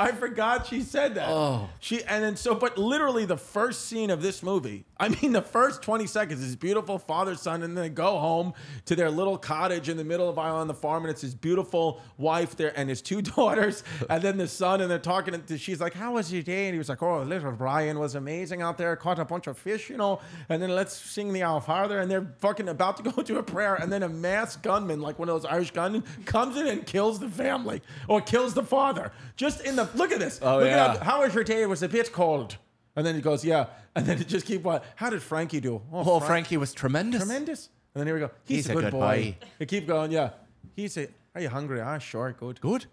I forgot she said that. Oh. She and then so, but literally the first scene of this movie. I mean, the first twenty seconds is beautiful father son, and then they go home to their little cottage in the middle of Island on the farm, and it's his beautiful wife there and his two daughters, and then the son, and they're talking. To, she's like, "How was your day?" And he was like, "Oh, little Brian was amazing out there. Caught a bunch of fish, you know." And then let's sing the Our Father, and they're fucking about to go to a prayer, and then a masked gunman, like one of those Irish gunmen, comes in and kills the family or kills the father. Just in the look at this. Oh, look yeah. at how, how was your day? It was a bit cold. And then he goes, yeah. And then it just keep what? How did Frankie do? Oh, Frank- Frankie was tremendous. tremendous. And then here we go. He's, a, good, boy. They keep going, yeah. He's a. Are you hungry? Ah, sure. Good. Good.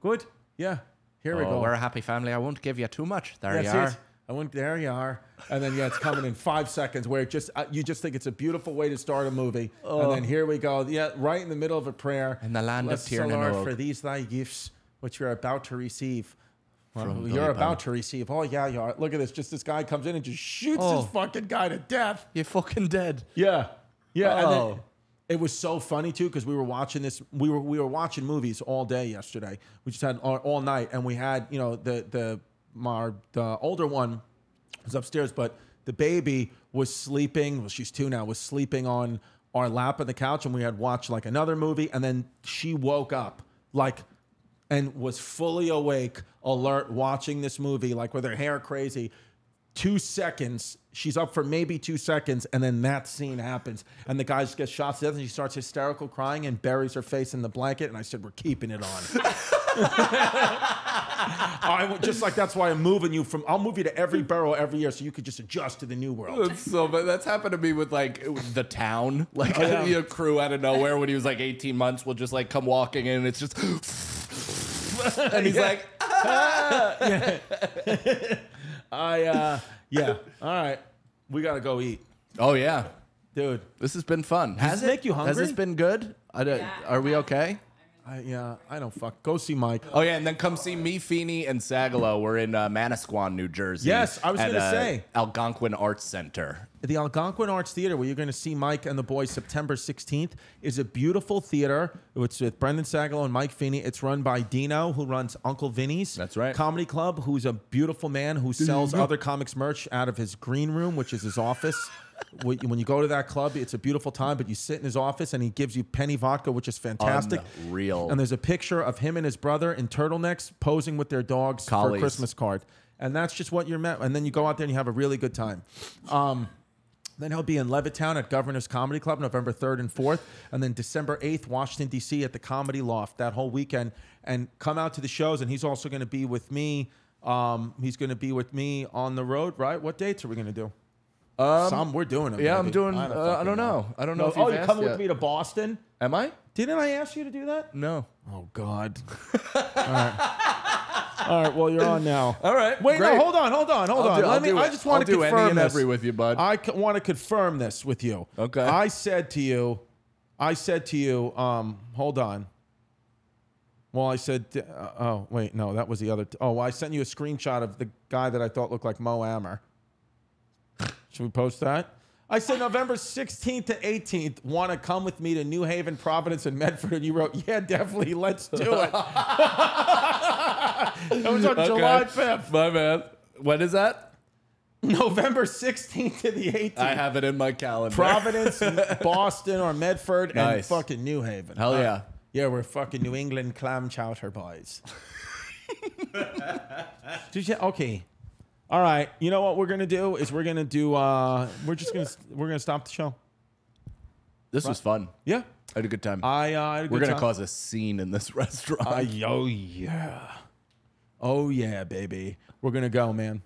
Good. Yeah. Here we Oh, go. we're a happy family. I won't give you too much. There That's you are. it. I went there. You are, and then yeah, it's coming in five seconds. Where it just uh, you just think it's a beautiful way to start a movie, and then here we go. Yeah, right in the middle of a prayer. In the land of the Tiernan Lord for these thy gifts, which you're about to receive. Well, you're about to receive. Oh yeah, you are. Look at this. Just this guy comes in and just shoots Oh. this fucking guy to death. You're fucking dead. Yeah, yeah. And then Oh. it was so funny too because we were watching this. We were we were watching movies all day yesterday. We just had all, all night, and we had you know the the our the older one was upstairs, but the baby was sleeping. Well, she's two now. Was sleeping on our lap on the couch, and we had watched like another movie, and then she woke up like and was fully awake, alert, watching this movie, like with her hair crazy. Two seconds, she's up for maybe two seconds, and then that scene happens, and the guy just gets shot to death, and she starts hysterical crying and buries her face in the blanket. And I said, "We're keeping it on." I just like that's why I'm moving you from. I'll move you to every borough every year, so you could just adjust to the new world. That's so, but that's happened to me with like the town, like Oh, yeah. a crew out of nowhere when he was like 18 months will just like come walking in and it's just, and he's like, I uh, yeah. All right, we gotta go eat, oh yeah, dude. this has been fun. Has it make you hungry? Has hungry? this been good? I don't, are we okay? I, yeah, I don't fuck. Go see Mike. Oh yeah, and then come see me, Feeney, and Sagalow. We're in uh, Manasquan, New Jersey. Yes, I was at, gonna uh, say. Algonquin Arts Center. The Algonquin Arts Theater, where you're going to see Mike and the boys September 16th, is a beautiful theater. It's with Brendan Sagalow and Mike Feeney. It's run by Dino, who runs Uncle Vinny's That's right. Comedy Club, who's a beautiful man who sells other comics merch out of his green room, which is his office. When when you go to that club, it's a beautiful time, but you sit in his office and he gives you penny vodka, which is fantastic. Unreal. And there's a picture of him and his brother in turtlenecks posing with their dogs for a Christmas card. And that's just what you're meant. And then you go out there and you have a really good time. Um, then he'll be in Levittown at Governor's Comedy Club November 3rd and 4th. And then December 8th, Washington, D.C. at the Comedy Loft that whole weekend. And come out to the shows. And he's also going to be with me. Um, he's going to be with me on the road, right? What dates are we going to do? Some we're doing them. yeah, I'm baby. doing- don't uh, I fucking don't know. I don't know if oh, you've you're asked coming yet. with me to Boston? Am I? Didn't I ask you to do that? No. Oh God. All right. All right. Well, you're on now. All right, Wait. great. No. Hold on. Hold on. Hold I'll on. do- Let I'll me. do I it. just want I'll to do any confirm and this. every with you, bud. I want to confirm this with you. Okay. I said to you. I said to you. Um. Hold on. Well, I said. Uh, oh, wait. No, that was the other. T- oh, well, I sent you a screenshot of the guy that I thought looked like Mo Amer. Should we post that? I said November 16th to 18th. Want to come with me to New Haven, Providence, and Medford? And you wrote, "Yeah, definitely. Let's do it." that was on July 5th. My man. When is that? November 16th to the 18th. I have it in my calendar. Providence, Boston, or Medford, and fucking New Haven. Hell Uh, yeah. yeah, we're fucking New England clam chowder boys. Did you? Okay. All right. You know what we're gonna do is we're gonna do. uh We're just gonna we're gonna stop the show. This was fun. Yeah. I had a good time. I. Uh, I had a We're gonna time. cause a scene in this restaurant. Uh, oh yeah. Oh yeah, baby. We're gonna go, man.